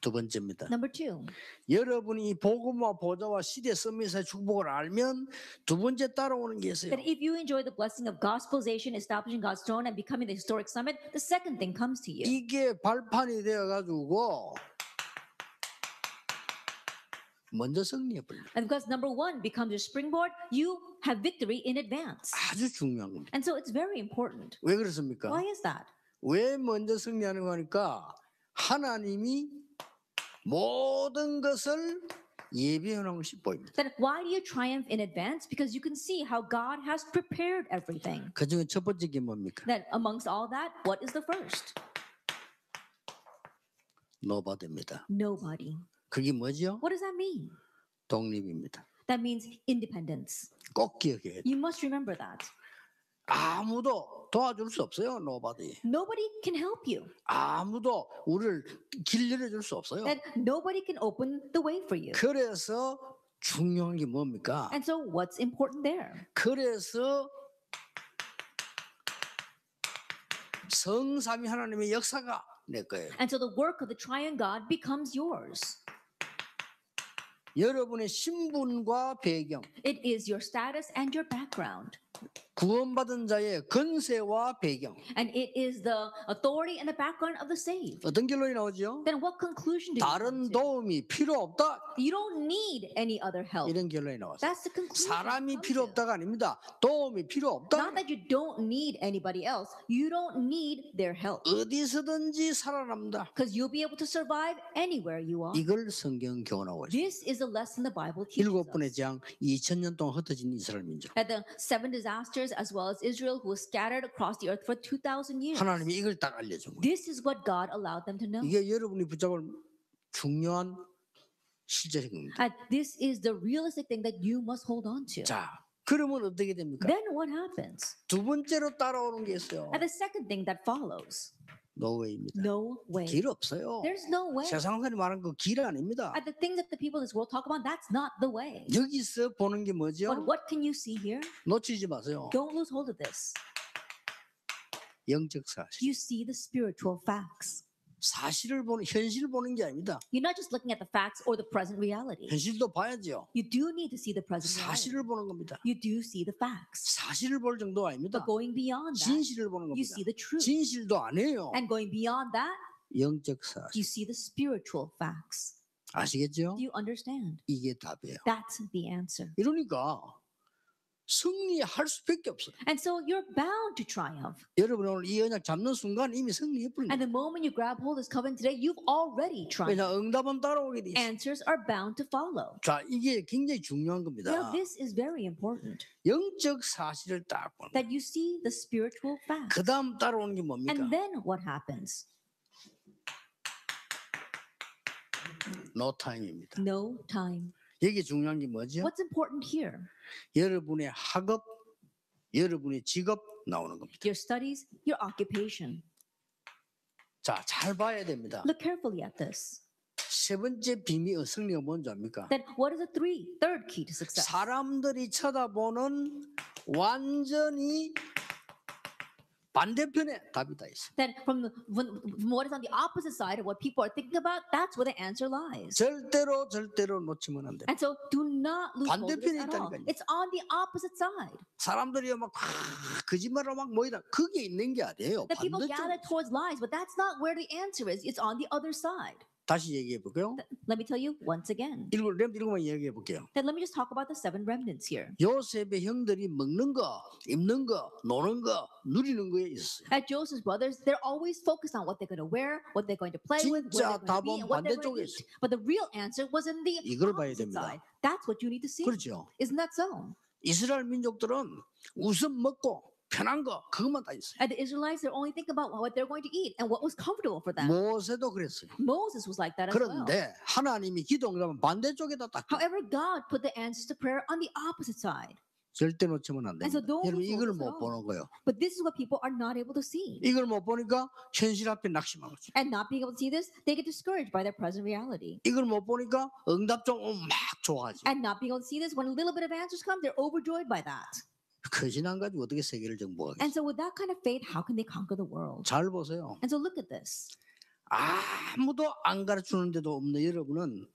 두 번째입니다. Number two, 여러분이 이 복음과 보좌와 시대 선미사의 축복을 알면 두 번째 따라오는 게 있어요. that if you enjoy the blessing of gospelization, establishing God's throne, and becoming the historic summit, the second thing comes to you. 이게 발판이 되어 가지고 먼저 승리해 버려. And because number one becomes your springboard, you have victory in advance. 아주 중요한 겁니다. And so it's very important. 왜 그렇습니까? Why is that? 왜 먼저 승리하는 거니까 하나님이 모든 것을 예비해 놓은 것이 보입니다. Then why do you triumph in advance? Because you can see how God has prepared everything. 그 중에 첫 번째 게 뭡니까? Then amongst all that, what is the first? 노바드입니다. Nobody. 그게 뭐죠? What does that mean? 독립입니다. That means independence. 꼭 기억해야 돼. You must remember that. 아무도 도와줄 수 없어요. nobody. Nobody can help you. 아무도 우리를 길 열어줄 수 없어요. That nobody can open the way for you. 그래서 중요한 게 뭡니까? And so, what's important there? 그래서 성삼위 하나님의 역사가 내 거예요. And so, the work of the triune God becomes yours. 여러분의 신분과 배경, It is your status and your background. 구원받은 자의 건세와 배경. And it is the authority and the background of the saved. 어떤 결론이 나오죠? Then what conclusion do you 다른? 도움이 필요 없다. You don't need any other help. 이런 결론이 나왔어요. That's the conclusion. 사람이 필요 없다가 아닙니다. 도움이 필요 없다. Not that you don't need anybody else. You don't need their help. 어디서든지 살아남다. Because you'll be able to survive anywhere you are. 이걸 성경 교훈하고 있어요. This is a lesson the Bible teaches 일곱. 번의 재앙, 2000년 동안 흩어진 이스라엘 민족. At the seven disasters, as well as Israel, who was scattered across the earth for 2,000 years. 하나님이 이걸 딱 알려준 거예요. This is what God allowed them to know. 이게 여러분이 붙잡을 중요한 실제적인 겁니다. And this is the realistic thing that you must hold on to. 자, 그러면 어떻게 됩니까? Then what happens? 두 번째로 따라오는 게 있어요. And the second thing that follows 노웨이입니다. no way. 길 없어요. There's no way. 세상 사람이 말하는 그 길 아닙니다. And the things that the people in this world talk about, that's not the way. 여기서 보는 게 뭐죠? But what can you see here? 놓치지 마세요. Don't lose hold of this. 영적 사실. You see the spiritual facts. 사실을 보는 현실을 보는 게 아닙니다. You're not just looking at the facts or the present reality. 현실도 봐야죠. You do need to see the present reality. 사실을 보는 겁니다. You do see the facts. 사실을 볼 정도가 아닙니다. But going beyond that, 진실을 보는 you 겁니다. see the truth. 진실도 아니에요. And going beyond that, 영적 사실. you see the spiritual facts. 아시겠죠? Do you understand? 이게 답이에요. That's the answer. 이러니까 승리할 수밖에 없어요. And so you're bound to triumph. 여러분 오늘 이 언약 잡는 순간 이미 승리해 버린 And 거예요. the moment you grab hold of this covenant today, you've already triumphed. 왜냐 응답은 따라오게 돼 있어요. Answers are bound to follow. 자, 이게 굉장히 중요한 겁니다. Now, this is very important 영적 사실을 딱 보는. that you see the spiritual facts. 그 다음 따라오는 게 뭡니까? And then what happens? 노 타임입니다. No time. 여기 중요한 게 뭐죠? What's important here? 여러분의 학업, 여러분의 직업 나오는 겁니다. Your studies, your occupation. 자, 잘 봐야 됩니다. Look carefully at this. 세 번째 비밀 승리가 뭔지 압니까? Then what is the three, third key to success? 사람들이 쳐다보는 완전히 반대편에 답이 다 있어요. Then from, the, from from what is on the opposite side of what people are thinking about, that's where the answer lies. 절대로 절대로 놓치면 안 돼. And so do not lose hold of this 반대편에 at all. 있다니까요. It's on the opposite side. 사람들이 막 아, 거짓말로 막 모이다. 그게 있는 게 아니에요. That people 반대쪽. gather towards lies, but that's not where the answer is. It's on the other side. 다시 얘기해 볼게요. Let me tell you once again. 일곱 렘 일곱만 얘기해 볼게요. Then let me just talk about the seven remnants here. 요셉의 형들이 먹는 거, 입는 거, 노는 거, 누리는 거에 있어요. At Joseph's brothers, they're always focused on what they're going to wear, what they're going to play with, where they're going to be, and what they're going to eat. But the real answer was in the 이걸 봐야 됩니다. side. That's what you need to see. 그렇죠. Isn't that so? 이스라엘 민족들은 우선 먹고 편한 거 그것만 다 있어요. And the Israelites, they're only thinking about what they're going to eat and what was comfortable for them. 모세도 그랬어요. Moses was like that as well. 그런데 하나님이 기도하면 반대쪽에다 딱 However, God put the answers to prayer on the opposite side. 절대 놓치면 안 And so 됩니다. don't 여러분 lose 이걸 focus at 못 all. 보는 거예요. But this is what people are not able to see. 이걸 못 보니까 현실 앞에 낙심한 거죠. And not being able to see this, they get discouraged by their present reality. 이걸 못 보니까 응답 좀 오면 막 좋아하지. And not being able to see this, when a little bit of answers come, they're overjoyed by that. 그 신앙 가지고 어떻게 세계를 정복하겠어요? And so, with that kind of faith, how can they conquer the world? 잘 보세요. And so, look at this. 아무도 안 가르치는데도 없는 여러분은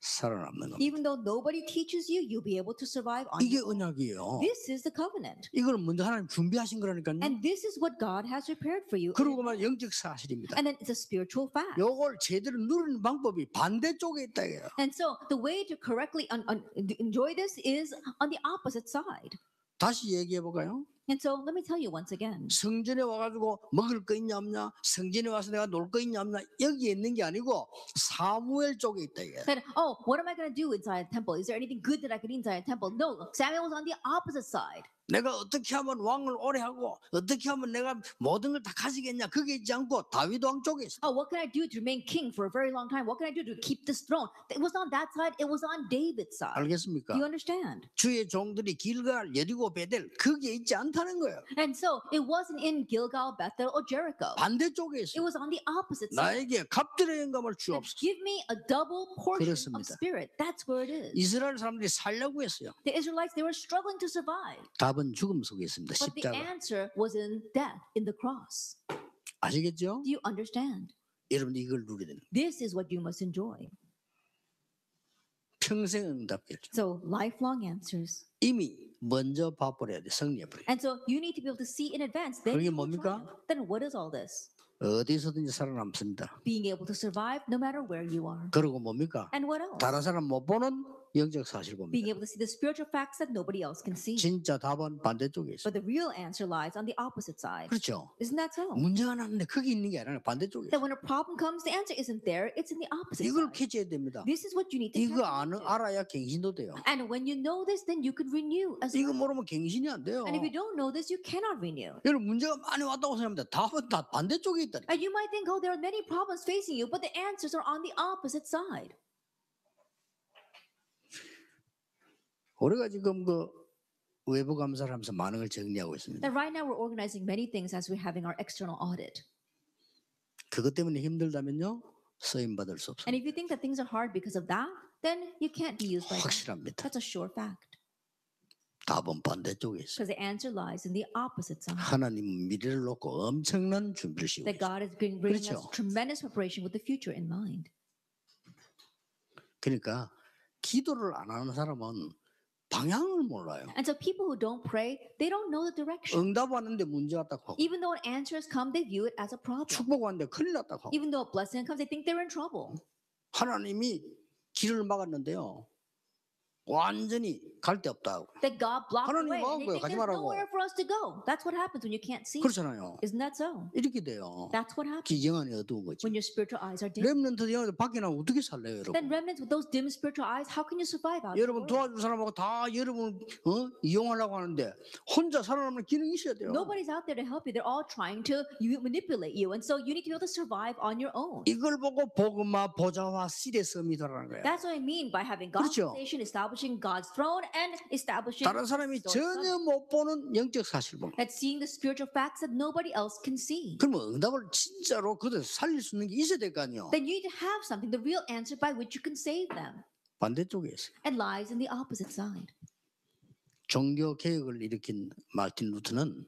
살아남는 겁니다. Even though nobody teaches you, you'll be able to survive on 이게 your own. 언약이에요. This is the covenant. 이걸 먼저 하나님 준비하신 거라니까요. And this is what God has prepared for you. 그러고만 영적 사실입니다. And then it's a spiritual fact. 요걸 제대로 누리는 방법이 반대쪽에 있다 이거예요. And so the way to correctly un- un- enjoy this is on the opposite side. 다시 얘기해 볼까요? And so let me tell you once again. 성전에 와가지고 먹을 거 있냐 없냐, 성전에 와서 내가 놀 거 있냐 없냐 여기에 있는 게 아니고 사무엘 쪽에 있다 이게. That oh, what am I going to do inside a temple? Is there anything good that I could eat inside a temple? No, Samuel was on the opposite side. 내가 어떻게 하면 왕을 오래 하고 어떻게 하면 내가 모든 걸 다 가지겠냐 그게 있지 않고 다윗 왕 쪽에 있어. Oh, what can I do to remain king for a very long time? What can I do to keep this throne? It was on that side, it was on David's side. 알겠습니까? Do you understand? 주의 종들이 길갈 여리고 베델 거기에 있지 않다는 거예요. And so it wasn't in Gilgal, Bethel, or Jericho. 반대쪽에 It 있어. was on the opposite side. 나에게 갑들의 영감을 주옵소서. Give me a double portion of 그렇습니다. spirit. That's where it is. 이스라엘 사람들이 살려고 했어요. The Israelites, they were struggling to survive. 답은 죽음 속에 있습니다. But the 십자가. answer was in death, in the cross. 아시겠죠? Do you understand? 여러분 이걸 누려야 되는 거예요. This is what you must enjoy. 평생 응답 결정. So, lifelong answers. 이미 먼저 봐버려야 돼. 승리해버려. And so, you need to be able to see in advance. Then, 그게 you will 뭡니까? triumph. then what is all this? 어디서든지 살아남습니다. Being able to survive no matter where you are. 그리고 뭡니까? And what else? 다른 사람 못 보는 영적 사실 봅니다. Being able to see the spiritual facts that nobody else can see. 진짜 답은 반대쪽에 있어. But the real answer lies on the opposite side. 그렇죠? Isn't that so? 문제가 났는데 거기 있는 게 아니라 반대쪽에 That when a problem comes, the answer isn't there, it's in the opposite 이걸 side. 캐치해야 됩니다. This is what you need to 이거 tap 아는, into. 알아야 갱신도 돼요. And when you know this, then you can renew as 이거 well. 모르면 갱신이 안 돼요. And if you don't know this, you cannot renew. 여러분 문제가 많이 왔다고 생각합니다. 답은 다 반대쪽에 있다니. And you might think, oh, there are many problems facing you, but the answers are on the opposite side. 우리가 지금 그 외부 감사를 하면서 많은 걸 정리하고 있습니다. That right now we're organizing many things as we're having our external audit. 그것 때문에 힘들다면요 쓰임 받을 수 없습니다. And if you think that things are hard because of that, then you can't be used by God. 확실합니다. That's a sure fact. 답은 반대쪽에 있어. Because the answer lies in the opposite side. 하나님은 미래를 놓고 엄청난 준비를 시고 That 있어요. God is bring- bringing us 그렇죠. tremendous preparation with the future in mind. 그러니까 기도를 안 하는 사람은 방향을 몰라요. And so people who don't pray, they don't know the direction. 응답 왔는데 문제 왔다고 하고 Even though an answer has come, they view it as a problem. 축복 왔는데 큰일 났다고 하고 Even though a blessing comes, they think they're in trouble. 하나님이 길을 막았는데요. 완전히 갈 데 없다고. That God blocked the 하나님 way. And they 거예요. 가지 there's 말라고. nowhere for us to go. That's what happens when you can't see. 그렇잖아요. Isn't that so? 이렇게 돼요. That's what happens 기정안이 어두운 거지. when your spiritual eyes are dim. 렘넌트 영혼들 밖에 나면 어떻게 살래요, 여러분? Then remnants with those dim spiritual eyes, how can you survive out in the 여러분 world? 도와줄 사람하고 다 여러분 어? 이용하려고 하는데 혼자 살아남는 기능이 있어야 돼요. Nobody's out there to help you. They're all trying to you, manipulate you. And so you need to be able to survive on your own. 이걸 보고 복음화 보좌와 시대 섬이 돌아가는 거야. That's what I mean by having 그렇죠. God's station, establishing God's throne, and establishing 다른 사람이 historic 전혀 summit. 못 보는 영적 사실 봅니다. That's seeing the spiritual facts that nobody else can see. 그러면 응답을 진짜로 그대로 살릴 수 있는 게 있어야 될 거 아니에요. Then you need to have something, the real answer by which you can save them. 반대쪽에 있어요. And lies in the opposite side. 종교 개혁을 일으킨 마틴 루트는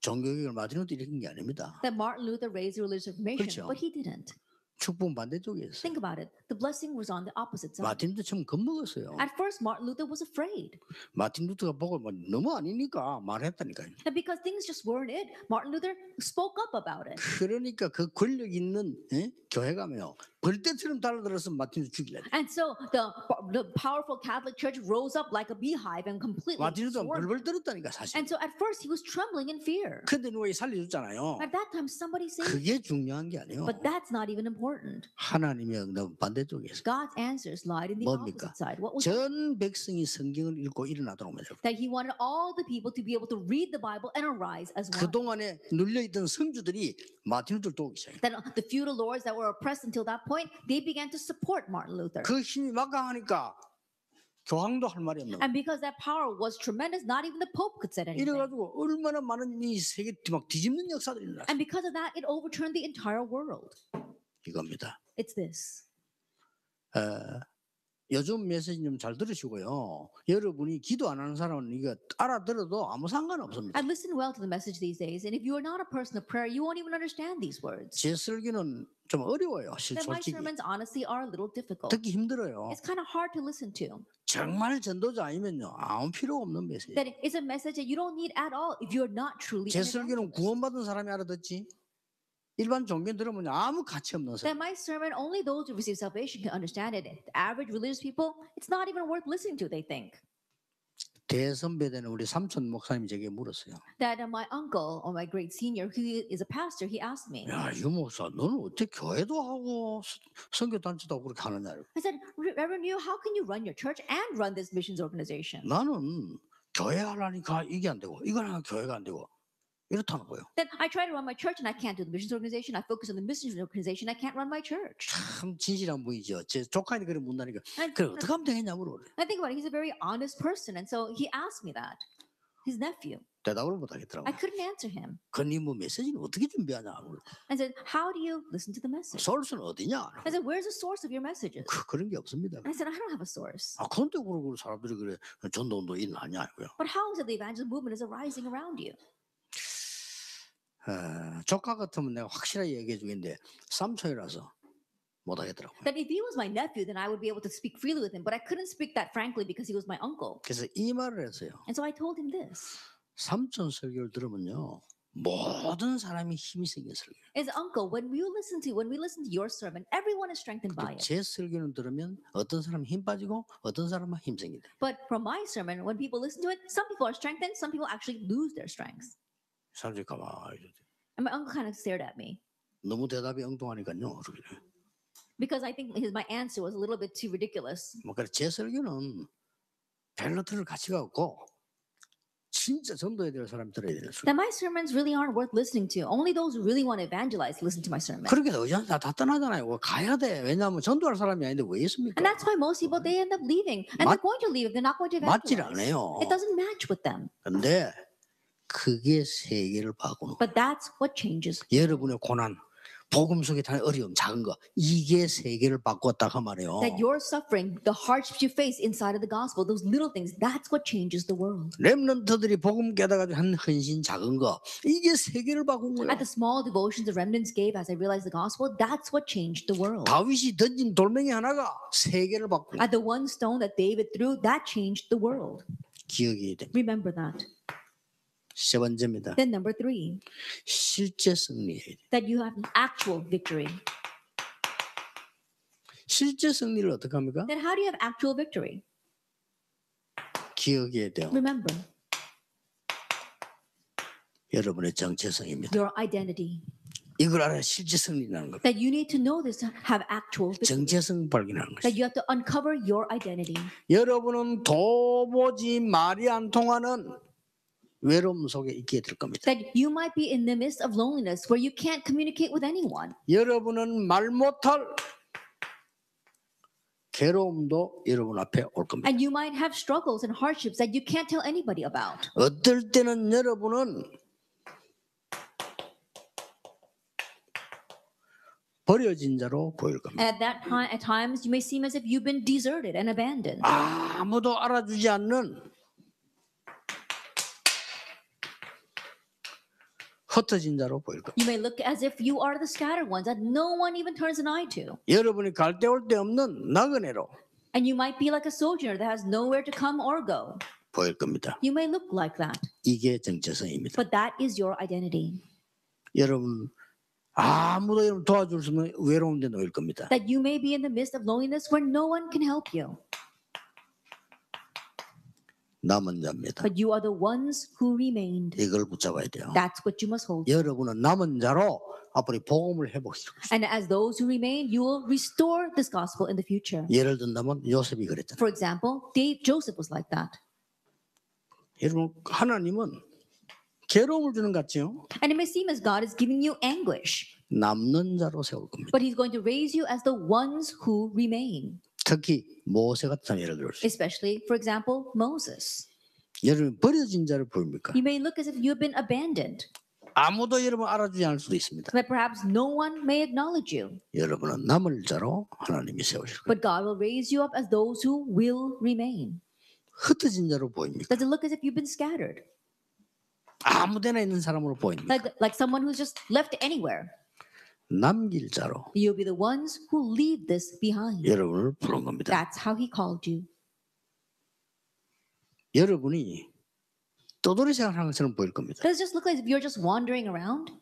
종교 개혁을 마틴 루트 일으킨 게 아닙니다. That Martin Luther raised the religious reformation, 그렇죠. but he didn't. 축복은 반대쪽에 있어요. Think about it. The blessing was on the opposite side. 마틴 루트 처음 겁먹었어요. At first, Martin Luther was afraid. 마틴 루트가 보고 뭐 너무 아니니까 말했다니까요. And because things just weren't it, Martin Luther spoke up about it. 그러니까 그 권력 있는 예? 교회 가면 벌떼처럼 달라들어서 마틴 루트 죽이려. And so the, the powerful Catholic Church rose up like a beehive and completely 마틴 루트가 swarmed. 벌벌 떨었다니까 사실. And so at first he was trembling in fear. 근데 누가 살려줬잖아요. At that time, somebody said, 그게 중요한 게 아니에요. but that's not even important. 하나님의 응답은 반대쪽에 있어요. God's answers lied in the 뭡니까? opposite side. What was 전 백성이 성경을 읽고 일어나도록 만들고 that he wanted all the people to be able to read the Bible and arise as one. 그동안에 눌려있던 성주들이 마틴 루트를 도우기 시작해요. That the feudal lords that were oppressed until that point, they began to support Martin Luther. 그 힘이 막강하니까 교황도 할 말이 없는 거예요. And because that power was tremendous, not even the Pope could say anything. 이래가지고 얼마나 많은 이 세계 막 뒤집는 역사들이 일어났어요. And because of that, it overturned the entire world. 이겁니다. It's this. 어, 요즘 메시지 좀 잘 들으시고요. 여러분이 기도 안 하는 사람은 이거 알아들어도 아무 상관없습니다. And listen well to the message these days. And if you are not a person of prayer, you won't even understand these words. 제 설교는 좀 어려워요. 실- That my 솔직히 sermons honestly are a little difficult. 듣기 힘들어요. It's kind of hard to listen to. 정말 전도자 아니면요 아무 필요 없는 메시지. That it's a message that you don't need at all if you're not truly. 제 an 설교는 구원받은 사람이 알아듣지. 일반 종교 들으면 아무 가치 없는 That 사람. my sermon, only those who receive salvation can understand it. The average religious people, it's not even worth listening to, they think. 대선배되는 우리 삼촌 목사님이 제게 물었어요. That uh, my uncle, or my great senior, who is a pastor, he asked me. 야, 유 목사, 너는 어떻게 교회도 하고 스- 선교 단체도 하고 그렇게 하느냐? I said, Reverend, you, how can you run your church and run this missions organization? 나는 교회 하려니까 이게 안 되고 이거 하니까 교회가 안 되고 이렇다는 거예요. Then I try to run my church and I can't do the missions organization. I focus on the missions organization. I can't run my church. 참 진실한 분이죠. 제 조카니 그래 And 그래 어떻게 하면 되겠냐 물어. I think about it. He's a very honest person, and so he asked me that. His nephew. 대답을 못 하겠더라고. I couldn't answer him. 그님 뭐 메시지는 어떻게 준비하냐 물어. I 사id, "How do you listen to the message?" 소스는 어디냐? I said, "Where's the source of your messages?" 그, 그런 게 없습니다. I said, "I don't have a source." 아 그런데 그러고 사람들이 그래 전도운동 일어나냐 이거요. But how is it the evangelism movement is arising around you? 어, 조카 같으면 내가 확실하게 얘기해 주겠는데 삼촌이라서 못 하겠더라고. That if he was my nephew, then I would be able to speak freely with him. But I couldn't speak that frankly because he was my uncle. 그래서 이 말을 했어요. And so I told him this. 삼촌 설교를 들으면요 모든 사람이 힘이 생겨 설교. As uncle, when you listen to when we listen to your sermon, everyone is strengthened by it. 제 설교는 들으면 어떤 사람은 힘 빠지고 어떤 사람은 힘 생긴다. But from my sermon, when people listen to it, some people are strengthened, some people actually lose their strengths. 사람들이 가만히 있는데 And my uncle kind of stared at me 너무 대답이 엉뚱하니까요. 그러게. because I think his my answer was a little bit too ridiculous. 뭐 그래 제 설교는 별로 들을 가치가 없고 진짜 전도해야 될 사람이 들어야 되는 술. That my sermons really aren't worth listening to. Only those who really want to evangelize listen to my sermon. 그렇게 의견 다다 떠나잖아요. 뭐 가야 돼. 왜냐하면 전도할 사람이 아닌데 왜 있습니까? And that's why most people they end up leaving. And they're going to leave if they're not going to 맞질 evangelize. 않아요. It doesn't match with them. 근데 그게 세계를 바꾸는. But that's what changes. 여러분의 고난, 복음 속에 다 어려움, 작은 거 이게 세계를 바꿨다 그 말이에요. That your suffering, the hardships you face inside of the gospel, those little things, that's what changes the world. 렘넌트들이 복음 깨달아가지고 한 헌신 작은 거 이게 세계를 바꾼 거예요. At the small devotions the remnants gave as I realized the gospel, that's what changed the world. 다윗이 던진 돌멩이 하나가 세계를 바꾼. At the one stone that David threw, that changed the world. 기억이 돼. Remember that. 세 번째입니다. Then number three, 실제 승리해야 돼. that you have actual victory. 실제 승리를 어떻게 합니까? Then how do you have actual victory? 기억해야 돼요. Remember 여러분의 정체성입니다. your identity. 이걸 알아야 실제 승리라는 겁니다. That you need to know this to have actual victory. 정체성 발견하는 것이. That you have to uncover your identity. 여러분은 도무지 말이 안 통하는 외로움 속에 있게 될 겁니다. That you might be in the midst of loneliness where you can't communicate with anyone. 여러분은 말 못할 괴로움도 여러분 앞에 올 겁니다. And you might have struggles and hardships that you can't tell anybody about. 어떨 때는 여러분은 버려진 자로 보일 겁니다. And at that time, at times, you may seem as if you've been deserted and abandoned. 아무도 알아주지 않는 흩어진 자로 보일 겁니다. You may look as if you are the scattered ones that no one even turns an eye to. 여러분이 갈 데 올 데 없는 나그네로 And you might be like a sojourner that has nowhere to come or go. 보일 겁니다. You may look like that, 이게 정체성입니다. but that is your identity. 여러분 아무도 여러분 도와줄 수 없는 외로운 데 놓일 겁니다. That you may be in the midst of loneliness where no one can help you, 남은 자입니다. but you are the ones who remained. 이걸 붙잡아야 돼요. That's what you must hold. 여러분은 남은 자로 앞으로 복음을 회복시키고 And as those who remain, you will restore this gospel in the future. 예를 든다면 요셉이 그랬잖아요. For example, Dave Joseph was like that. 여러분 하나님은 괴로움을 주는 것 같지요? And it may seem as God is giving you anguish, 남는 자로 세울 겁니다. but He's going to raise you as the ones who remain. 특히 모세 같은 예를 들어서 Especially, for example, Moses. 여러분 버려진 자를 보입니까? You may look as if you have been abandoned, 아무도 여러분 알아주지 않을 수도 있습니다. that perhaps no one may acknowledge you, 여러분은 남을 자로 하나님이 세우실 거예요. but God will raise you up as those who will remain. 흩어진 자로 보입니까? Does it look as if you've been scattered? 아무데나 있는 사람으로 보입니까? Like, like someone who's just left anywhere? 남길 자로 You'll be the ones who leave this behind. 여러분을 부른 겁니다. That's how He called you. 여러분이 떠돌이 생활하는 것처럼 보일 겁니다. Does it just look like if you're just wandering around?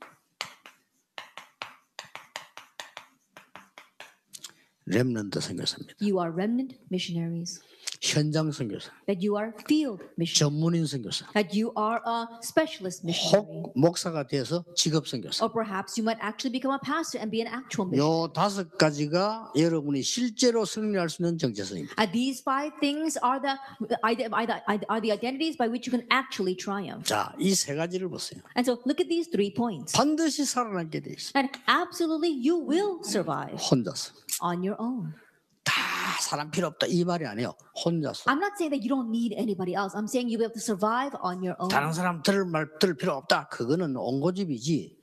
렘넌트 생겼습니다. You are remnant missionaries. 현장 선교사, that you are field missionary, 전문인 선교사, that you are a specialist missionary, 혹 목사가 돼서 직업 선교사. or perhaps you might actually become a pastor and be an actual missionary. 요 다섯 가지가 여러분이 실제로 승리할 수 있는 정체성입니다. And these five things are the are the, identities by which you can actually triumph. 자, 이 세 가지를 보세요. And so look at these three points. 반드시 살아남게 돼 있어. And absolutely you will survive 혼자서. on your own. 다 사람 필요 없다 이 말이 아니에요. 혼자서. I'm not saying that you don't need anybody else. I'm saying you'll be able to survive on your own. 다른 사람 들을 말 들을 필요 없다. 그거는 옹고집이지.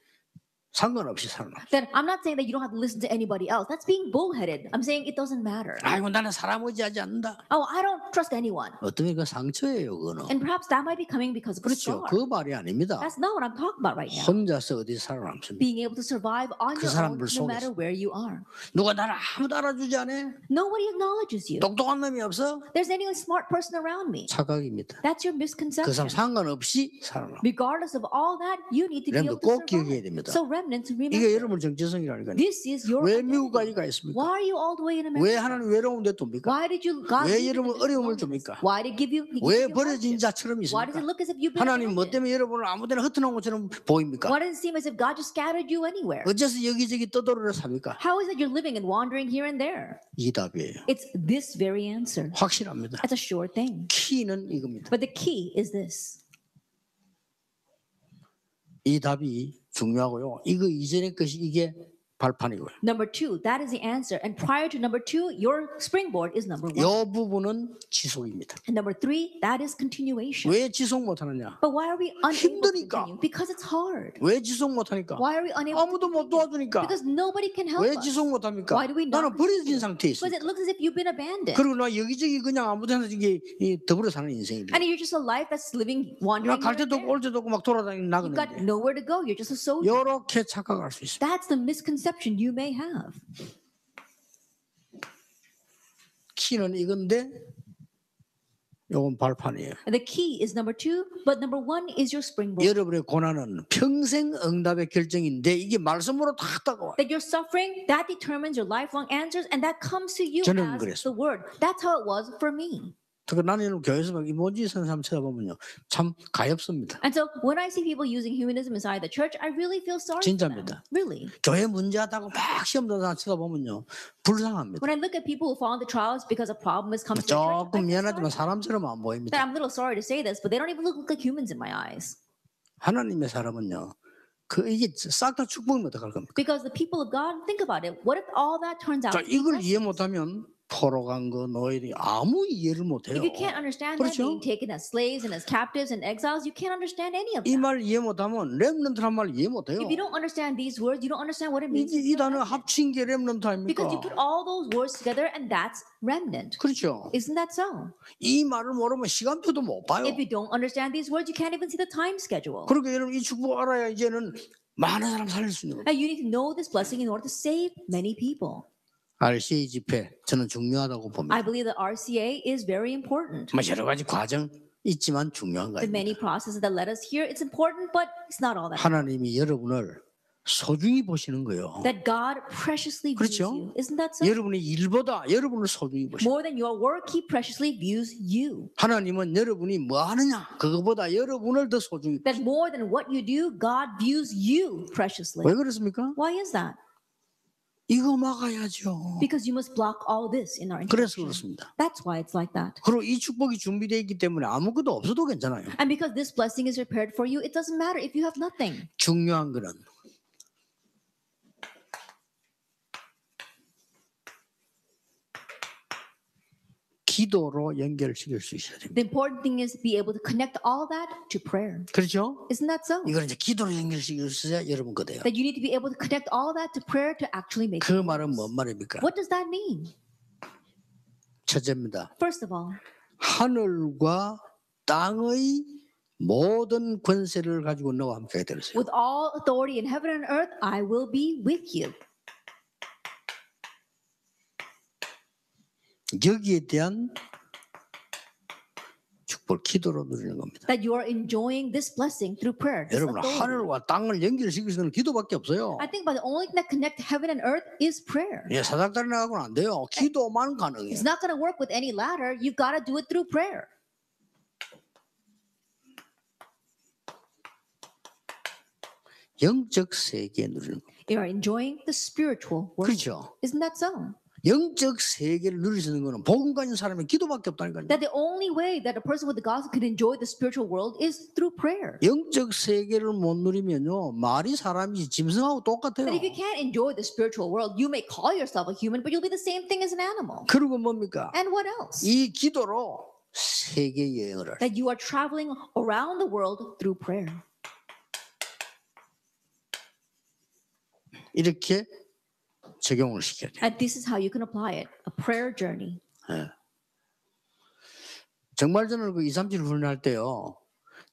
상관없이 살아남. Then I'm not saying that you don't have to listen to anybody else. That's being bullheaded. I'm saying it doesn't matter. 아이고 나는 사람 의지하지 않는다. Oh, I don't trust anyone. 어쩌면 그 상처예요, 그거는. And perhaps that might be coming because of 그렇죠. scar. 그 말이 아닙니다. That's not what I'm talking about right now. 혼자서 어디 살아남습니다. Being able to survive on 그 your own 사람들 no 속에서. matter where you are. 누가 나를 아무도 알아주지 않아? Nobody acknowledges you. 똑똑한 놈이 없어? There's any smart person around me. 착각입니다. That's your 그 misconception. 사람 상관없이 살아남. Regardless of all that, you need to be able 렘도 to 꼭 기억해야 survive. 됩니다. So remnants remember. 이게 여러분 정체성이라니까요. This is your 왜 identity. 미국까지 가 있습니까? Why are you all the way in 왜 America? 하나님 외로운데 돕니까? Why did you God 왜 여러분 어려움을? 줍니까? Why did give you, 왜 버려진? 자처럼 Why does it 있습니까? look as if you've been 하나님 뭐 abandoned? 때문에 여러분을 아무데나 흩어놓은 것처럼 보입니까? Why does it seem as if God just scattered you anywhere? 어째서 여기저기 떠돌이를 삽니까? How is it you're living and wandering here and there? 이 답이에요. It's this very answer. 확실합니다. That's a sure thing. 키는 이겁니다. But the key is this. 이 답이 중요하고요. 이거 이전의 것이 이게 발판이고요. Number two, that is the answer. And prior to number two, your springboard is number one. 이 부분은 지속입니다. And number three, that is continuation. 왜 지속 못하느냐? But why are we unable to 힘드니까. continue? Because it's hard. 왜 지속 못하니까? Why are we unable to 아무도 못 도와주니까. Because nobody can help 왜. 지속 못합니까? Why do we not 나는 버려진 상태에 있어. Because it looks as if you've been abandoned. 그리고 나 여기저기 그냥 아무데나 이게 이 더불어 사는 인생입니다. And you're just a life that's living, wandering. 갈 here and 때도. 없고 올 때도 없고 막 돌아다니는 You've got nowhere to go. You're just a soldier. 이렇게 착각할 수 있습니다. That's the misconception you may have. 키는 이건데 요건 발판이에요. And the key is number two, but number one is your springboard. 여러분의 고난은 평생 응답의 결정인데 이게 말씀으로 다 다가와요. That you're suffering, that determines your lifelong answers, and that comes to you 저는 as 그랬어요. the word. That's how it was for me. 그 나는 여러분 교회에서 막 이모지 선삼 쳐다보면요 참 가엾습니다. And so when I see people using humanism inside the church, I really feel sorry for them. 진짜입니다. Really. 교회 문제하다고 막 시험도 다 쳐다보면요 불쌍합니다. When I look at people who fall into trials because a problem has come to the church, 조금 미안하지만 사람처럼 안 보입니다. I'm a little sorry to say this, but they don't even look like humans in my eyes. 하나님의 사람은요 그 이게 싹 다 축복이면 어떡할 겁니까? Because the people of God, think about it. What if all that turns out 자 이걸? 이해 못하면 포로 간 거 노예리 아무 이해를 못 해요. If you can't understand that 그렇죠? being taken as slaves and as captives and exiles, you can't understand any of 이 that. 말 이해 못 하면 렘넌트란 말 이해 못 해요. If you don't understand these words, you don't understand what it means. 이, 이 단어 합친 게 렘넌트 아닙니까? Because you put all those words together and that's remnant. 그렇죠. Isn't that so? 이 말을 모르면 시간표도 못 봐요. If you don't understand these words, you can't even see the time schedule. 그러니까 여러분 이 축복 알아야 이제는 많은 사람 살릴 수 있는 거예요. Now you need to know this blessing in order to save many people. RCA 집회 저는 중요하다고 봅니다. I believe that RCA is very important. 뭐 여러 가지 과정 있지만 중요한 The 거예요. many processes that led us here, it's important, but it's not all that. 하나님이 여러분을 소중히 보시는 거예요. That God preciously views 그렇죠? you. Isn't that so? 여러분의 일보다 여러분을 소중히 보시는 More than your work, He preciously views you. 하나님은 여러분이 뭐 하느냐 그거보다 여러분을 더 소중히 That more than what you do, God views you preciously. 왜 그렇습니까? Why is that? 이거 막아야죠. Because you must block all this in our 그래서 interaction. 그렇습니다. That's why it's like that. 그리고 이 축복이 준비되어 있기 때문에 아무것도 없어도 괜찮아요. And because this blessing is prepared for you, it doesn't matter if you have nothing. 중요한 거는 기도로 연결시킬 수 있어야 됩니다. The important thing is to be able to connect all that to prayer. 그렇죠? Isn't that so? 이걸 이제 기도로 연결시킬 수 있어야 여러분 거 돼요. That you need to be able to connect all that to prayer to actually make 그. 말은 뭔 말입니까? What does that mean? 첫째입니다. First of all, 하늘과 땅의 모든 권세를 가지고 너와 함께 되었어요. with all authority in heaven and earth, I will be with you. 여기에 대한 축복 축복을 기도로 누리는 겁니다. that you are enjoying this blessing through prayer. 여러분. 하늘과 땅을 있는 기도밖에 없어요. I think about the only thing that connect heaven and earth is prayer. 예, 사닥다리 나가고는 안 돼요. 기도만 가능해요. It's not going to work with any ladder. You got to do it through prayer. 영적 세계 누리는 거. You are enjoying the spiritual world. 그렇죠. Isn't that so? 영적 세계를 누릴 수 있는 거는 복음 가진 사람의 기도밖에 없다니까요. That the only way that a person with the gospel can enjoy the spiritual world is through prayer. 영적 세계를 못 누리면요 말이 사람이 짐승하고 똑같아요. That if you can't enjoy the spiritual world, you may call yourself a human, but you'll be the same thing as an animal. 그리고 뭡니까? And what else? 이 기도로 세계 여행을 할. That you are traveling around the world through prayer. 이렇게 적용을 시켜야 돼. And this is how you can apply it a prayer journey. 예. 정말 저는 그 2, 3칠 훈련할 때요.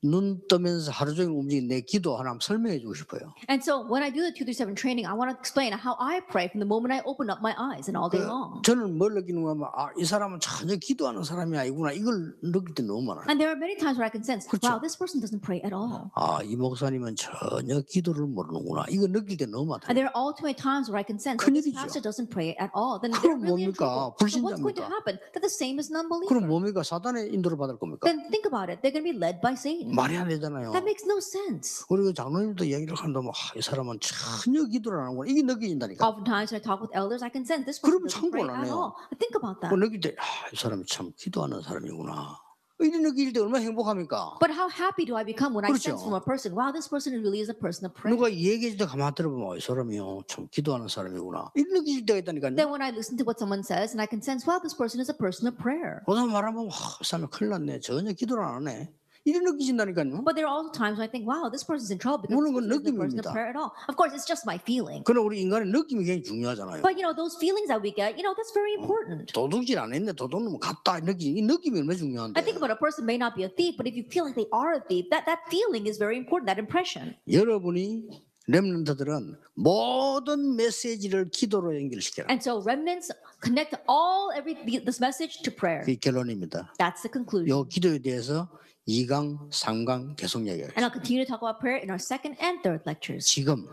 눈 뜨면서 하루 종일 움직인 내 기도 하나 설명해 주고 싶어요. And so when I do the 237 training, I want to explain how I pray from the moment I open up my eyes and all day long. 저는 뭘 느끼는가 하면 아, 이 사람은 전혀 기도하는 사람이 아니구나. 이걸 느낄 때 너무 많아요. And there are many times where I can sense, wow, this person doesn't pray at all. 아, 이 목사님은 전혀 기도를 모르는구나. 이거 느낄 때 너무 많아요. And there are all too many times where I can sense, oh, this pastor doesn't pray at all. Then 그럼 really 뭡니까? trouble. So what's going to 불신자입니까? happen? That the same as an unbeliever. 그럼 뭡니까? 사단의 인도를 받을 겁니까? Then think about it. They're going to be led by Satan. 말이 안 되잖아요. That makes no sense. 그리고 장로님도 얘기를 한다면 아, 이 사람은 전혀 기도를 안 하는구나. 이게 느껴진다니까. Oftentimes when I talk with elders, I can sense this person doesn't pray 참고를 안 at 해요. all. Think about that. 그 느낄 때, 아, 이 사람이 참 기도하는 사람이구나. 이렇게 느낄 때 얼마나 행복합니까? But how happy do I become when I 그렇죠. sense from a person, wow, this person really is a person of prayer. 누가 얘기해 줄 때 가만히 들어보면 아, 이 사람이요 참 기도하는 사람이구나. 이렇게 느낄 때가 있다니까요. Then when I listen to what someone says and I can sense, wow, this person is a person of prayer. 그 사람 말하면 와, 이 사람이 큰일 났네. 전혀 기도를 안 하네. 이렇게 느끼신다니까요. But there are also times when I think, wow, this person's in trouble because 물론 this 그건 person isn't of 느낌입니다. prayer at all. Of course, it's just my feeling. 그러나 우리 인간의 느낌이 굉장히 중요하잖아요. But you know, those feelings that we get, you know, that's very important. 도둑질 안 했네. 도둑놈 갔다. 이 느낌, 이 느낌이 얼마나 중요한데. I think about a person may not be a thief, but if you feel like they are a thief, that, that feeling is very important, that impression. 여러분이 렘넌트들은 모든 메시지를 기도로 연결시켜라. And so remnants connect all every this message to prayer. 그게 결론입니다. That's the conclusion. 요 기도에 대해서 2강, 3강 계속 얘기해요. And I'll continue to talk about prayer in our second and third lectures. 지금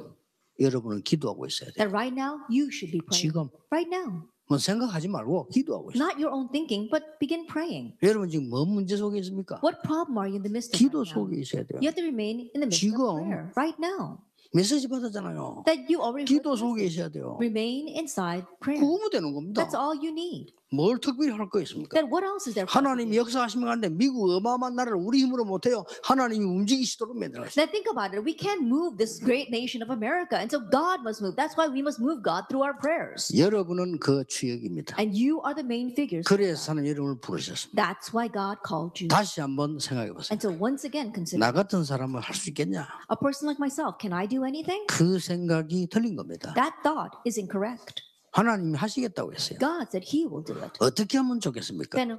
여러분은 기도하고 있어야 돼요. That right now you should be praying. 지금 Right now. 뭐 생각하지 말고 기도하고 있어요. Not your own thinking, but begin praying. 여러분 지금 뭔 문제 속에 있습니까? What problem are you in the midst of? 기도 right now? 속에 있어야 돼요. You have to remain in the midst of 지금 prayer right now. 메시지 받았잖아요. That you already heard 기도 the 속에. 있어야 돼요. Remain inside prayer. 그거면 되는 겁니다. That's all you need. 뭘 특별히 할 거 있습니까? Then what else is there? for us to 하나님이 역사하시면 가는데 미국 어마어마한 나라를 우리 힘으로 못해요. 하나님이 움직이시도록 만들었어요. Then think about it. We can't move this great nation of America, and so God must move. That's why we must move God through our prayers. 여러분은 그 주역입니다. And you are the main figures. 그래서 하나님 여러분을 부르셨습니다. That's why God called you. 다시 한번 생각해 보세요. And so once again, consider 나 같은 사람은 할수 있겠냐? a person like myself. Can I do anything? 그 생각이 틀린 겁니다. That thought is incorrect. 하나님이 하시겠다고 했어요. God said He will do it. 어떻게 하면 좋겠습니까? Then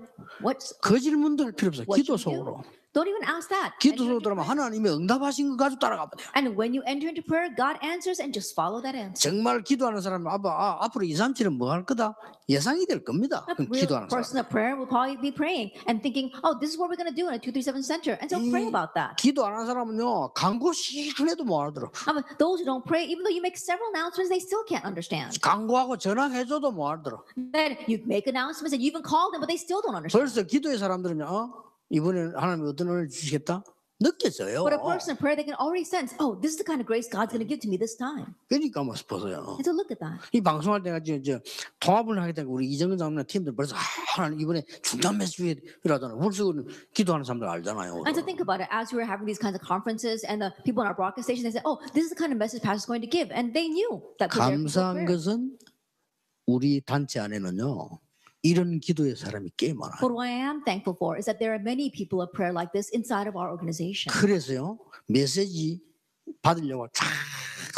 그 질문도 할 필요 없어요. what 기도? 속으로. Don't even ask that. 기도 속으로 들어가면 하나님이 응답하신 거 가지고 따라가면 돼요. And when you enter into prayer, God answers, and just follow that answer. 정말 기도하는 사람은 아빠 아, 앞으로 2, 3, 7은 뭐 할 거다? 예상이 될 겁니다. A real 기도하는 사람. person of prayer will probably be praying and thinking, oh, this is what we're going to do in a 237 center. And so pray about that. 기도 안 하는 사람은요 광고 시큰해도 못 알아들어. I mean, those who don't pray, even though you make several announcements, they still can't understand. 광고하고 전화해줘도 못 알아들어. Then you make announcements and you even call them, but they still don't understand. 벌써 기도의 사람들은요 어? 이번에 하나님이 어떤 은혜를 주시겠다? 느껴져요. But a person prayer, they can already sense, oh, this is the kind of grace God's going to give to me this time. 그러니까 뭐 보세요. And so look at that. 이 방송할 때가 저, 저 통합을 하겠다고 우리 이정근 장로님 팀들 벌써 아, 하나님 이번에 중단 메시지 이라잖아요. 벌써 기도하는 사람들 알잖아요. And to think about it, as we were having these kinds of conferences and the people in our broadcast station, they said, oh, this is the kind of message Pastor's going to give. And they knew that 감사한. 것은 우리 단체 안에는요 이런 기도의 사람이 꽤 많아요. But what I am thankful for is that there are many people of prayer like this inside of our organization. 그래서요 메시지 받으려고 쫙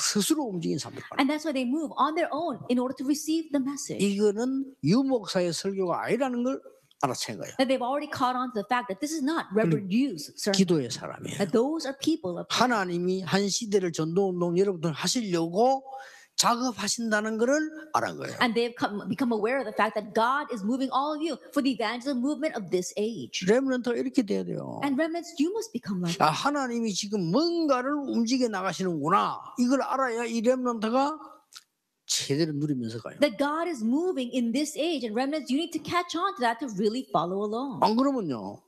스스로 움직이는 사람들. And that's why they move on their own in order to receive the message. 이거는 유목사의 설교가 아니라는 걸 알아챈 거예요. That they've already caught on to the fact that this is not Reverend Yu's sermon. 기도의 사람이에요. That those are people of prayer. 하나님이 한 시대를 전도운동 여러분들 하시려고 작업하신다는 것을 알은 거예요. And they've come, become aware of the fact that God is moving all of you for the evangelism movement of this age. 렘넌트가 이렇게 돼야 돼요. And remnants, you must become like 아, that. 하나님이 지금 뭔가를 움직여 나가시는구나. 이걸 알아야 이 렘넌트가 제대로 누리면서 가요. That God is moving in this age, and remnants, you need to catch on to that to really follow along. 안 그러면요.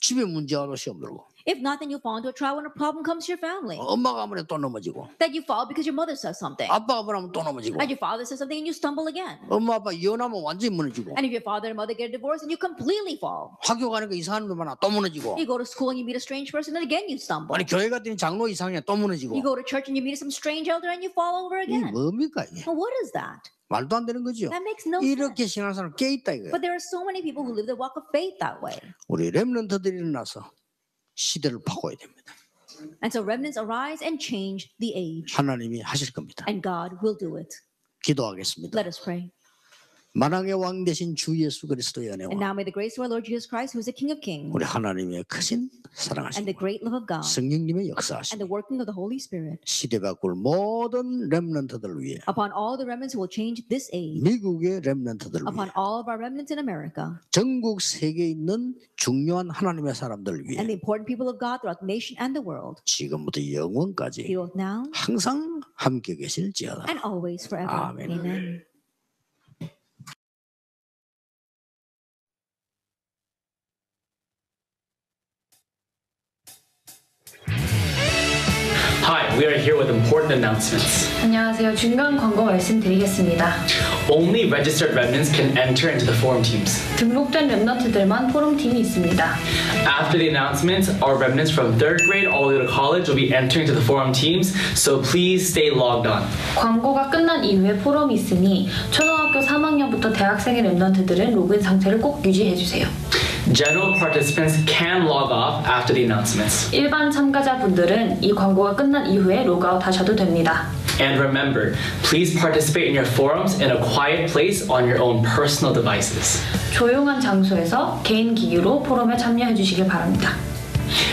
집에 문제 와도 시험 들고 If not, then you'll fall into a trial when a problem comes to your family. 엄마가 하면 또 넘어지고 That you fall because your mother says something. 아빠가 하면 또 넘어지고 And your father says something and you stumble again. 엄마 아빠 이혼하면 완전히 무너지고 And if your father and mother get a divorce and you completely fall. 학교 가니까 이상한 놈 하나 또 무너지고 You go to school and you meet a strange person and again you stumble. 아니 교회 갔더니 장로 이상해 또 무너지고 You go to church and you meet some strange elder and you fall over again. 뭡니까 이게 Well, what is that? 말도 안 되는 거죠 That makes no. 이렇게 신앙 사람 깨 있다 이거예요 But there are so many people who live the walk of faith that way. 우리 렘넌트들이 일어나서 시대를 바꿔야 됩니다 And so remnants arise and change the age. 하나님이 하실 겁니다 And God will do it. 기도하겠습니다 Let us pray. 만왕의 왕 되신 주 예수 그리스도의 And 은혜와 now may the grace of our Lord Jesus Christ, who is the King of Kings, 우리 하나님의 크신 and 사랑하심 the great love of God, 성령님의 and 역사하심 the working of the Holy Spirit 시대 바꿀 모든 렘넌트들 위해 upon all the remnants who will change this age, 미국의 렘넌트들 위해 upon all of our remnants in America, 전국 세계에 있는 중요한 하나님의 사람들 위해 and the important people of God throughout the nation and the world, 지금부터 영원까지 both now 항상 함께 계실지어다. and always forever. Amen. Amen. Hi, we are here with important announcements. 안녕하세요. 중간 광고 말씀드리겠습니다. Only registered remnants can enter into the forum teams. 등록된 랩런트들만 포럼 팀이 있습니다. After the announcements, our remnants from third grade all the way to college will be entering to the forum teams, so please stay logged on. 광고가 끝난 이후에 포럼이 있으니 초등학교 3학년부터 대학생의 랩런트들은 로그인 상태를 꼭 유지해 주세요. General participants can log off after the announcements. 일반 참가자분들은 이 광고가 끝난 이후에 로그아웃 하셔도 됩니다. And remember, please participate in your forums in a quiet place on your own personal devices. 조용한 장소에서 개인 기기로 포럼에 참여해 주시길 바랍니다.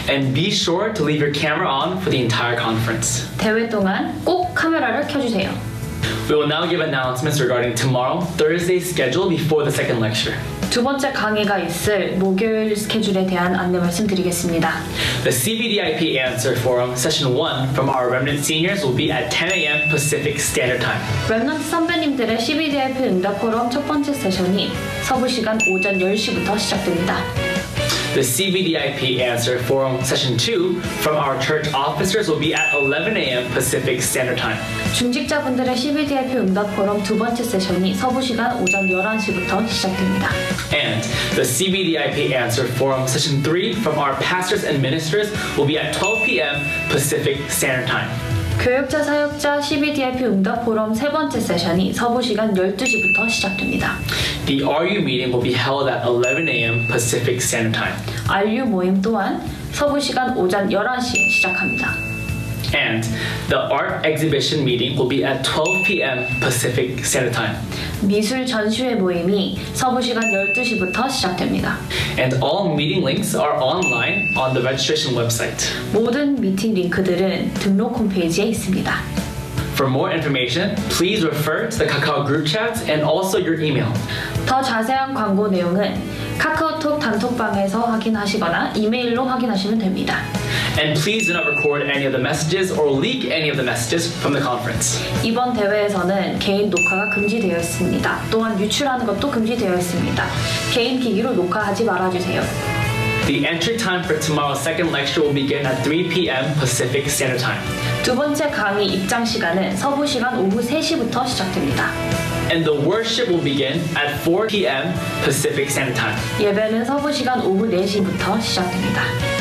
And be sure to leave your camera on for the entire conference. 대회 동안 꼭 카메라를 켜주세요. We will now give announcements regarding tomorrow, Thursday's schedule before the second lecture. 두 번째 강의가 있을 목요일 스케줄에 대한 안내 말씀드리겠습니다. The CBDIP Answer Forum Session 1 from our remnant seniors will be at 10 a.m. Pacific Standard Time. 랩넌트 선배님들의 CBDIP 응답 포럼 첫 번째 세션이 서부 시간 오전 10시부터 시작됩니다. The CBDIP Answer Forum Session 2 from our church officers will be at 11 a.m. Pacific Standard Time. 중직자분들의 CBDIP 응답 포럼 두 번째 세션이 서부 시간 오전 11시부터 시작됩니다. And the CBDIP Answer Forum Session 3 from our pastors and ministers will be at 12 p.m. Pacific Standard Time. 교육자 사역자 CBDIP 응답 포럼 세 번째 세션이 서부 시간 12시부터 시작됩니다. The RU meeting will be held at 11 a.m. Pacific Standard Time. RU 모임 또한 서부 시간 오전 11시에 시작합니다. And the art exhibition meeting will be at 12 p.m. Pacific Standard Time. 미술 전시회 모임이 서부 시간 12시부터 시작됩니다. And all meeting links are online on the registration website. 모든 미팅 링크들은 등록 홈페이지에 있습니다. For more information, please refer to the Kakao group chats and also your email. 더 자세한 광고 내용은 카카오톡 단톡방에서 확인하시거나 이메일로 확인하시면 됩니다. And please do not record any of the messages or leak any of the messages from the conference. 이번 대회에서는 개인 녹화가 금지되어 있습니다. 또한 유출하는 것도 금지되어 있습니다. 개인 기기로 녹화하지 말아주세요. The entry time for tomorrow's second lecture will begin at 3 p.m. Pacific Standard Time. 두 번째 강의 입장 시간은 서부 시간 오후 3시부터 시작됩니다. And the worship will begin at 4 p.m. Pacific Standard Time. 예배는 서부 시간 오후 4시부터 시작됩니다.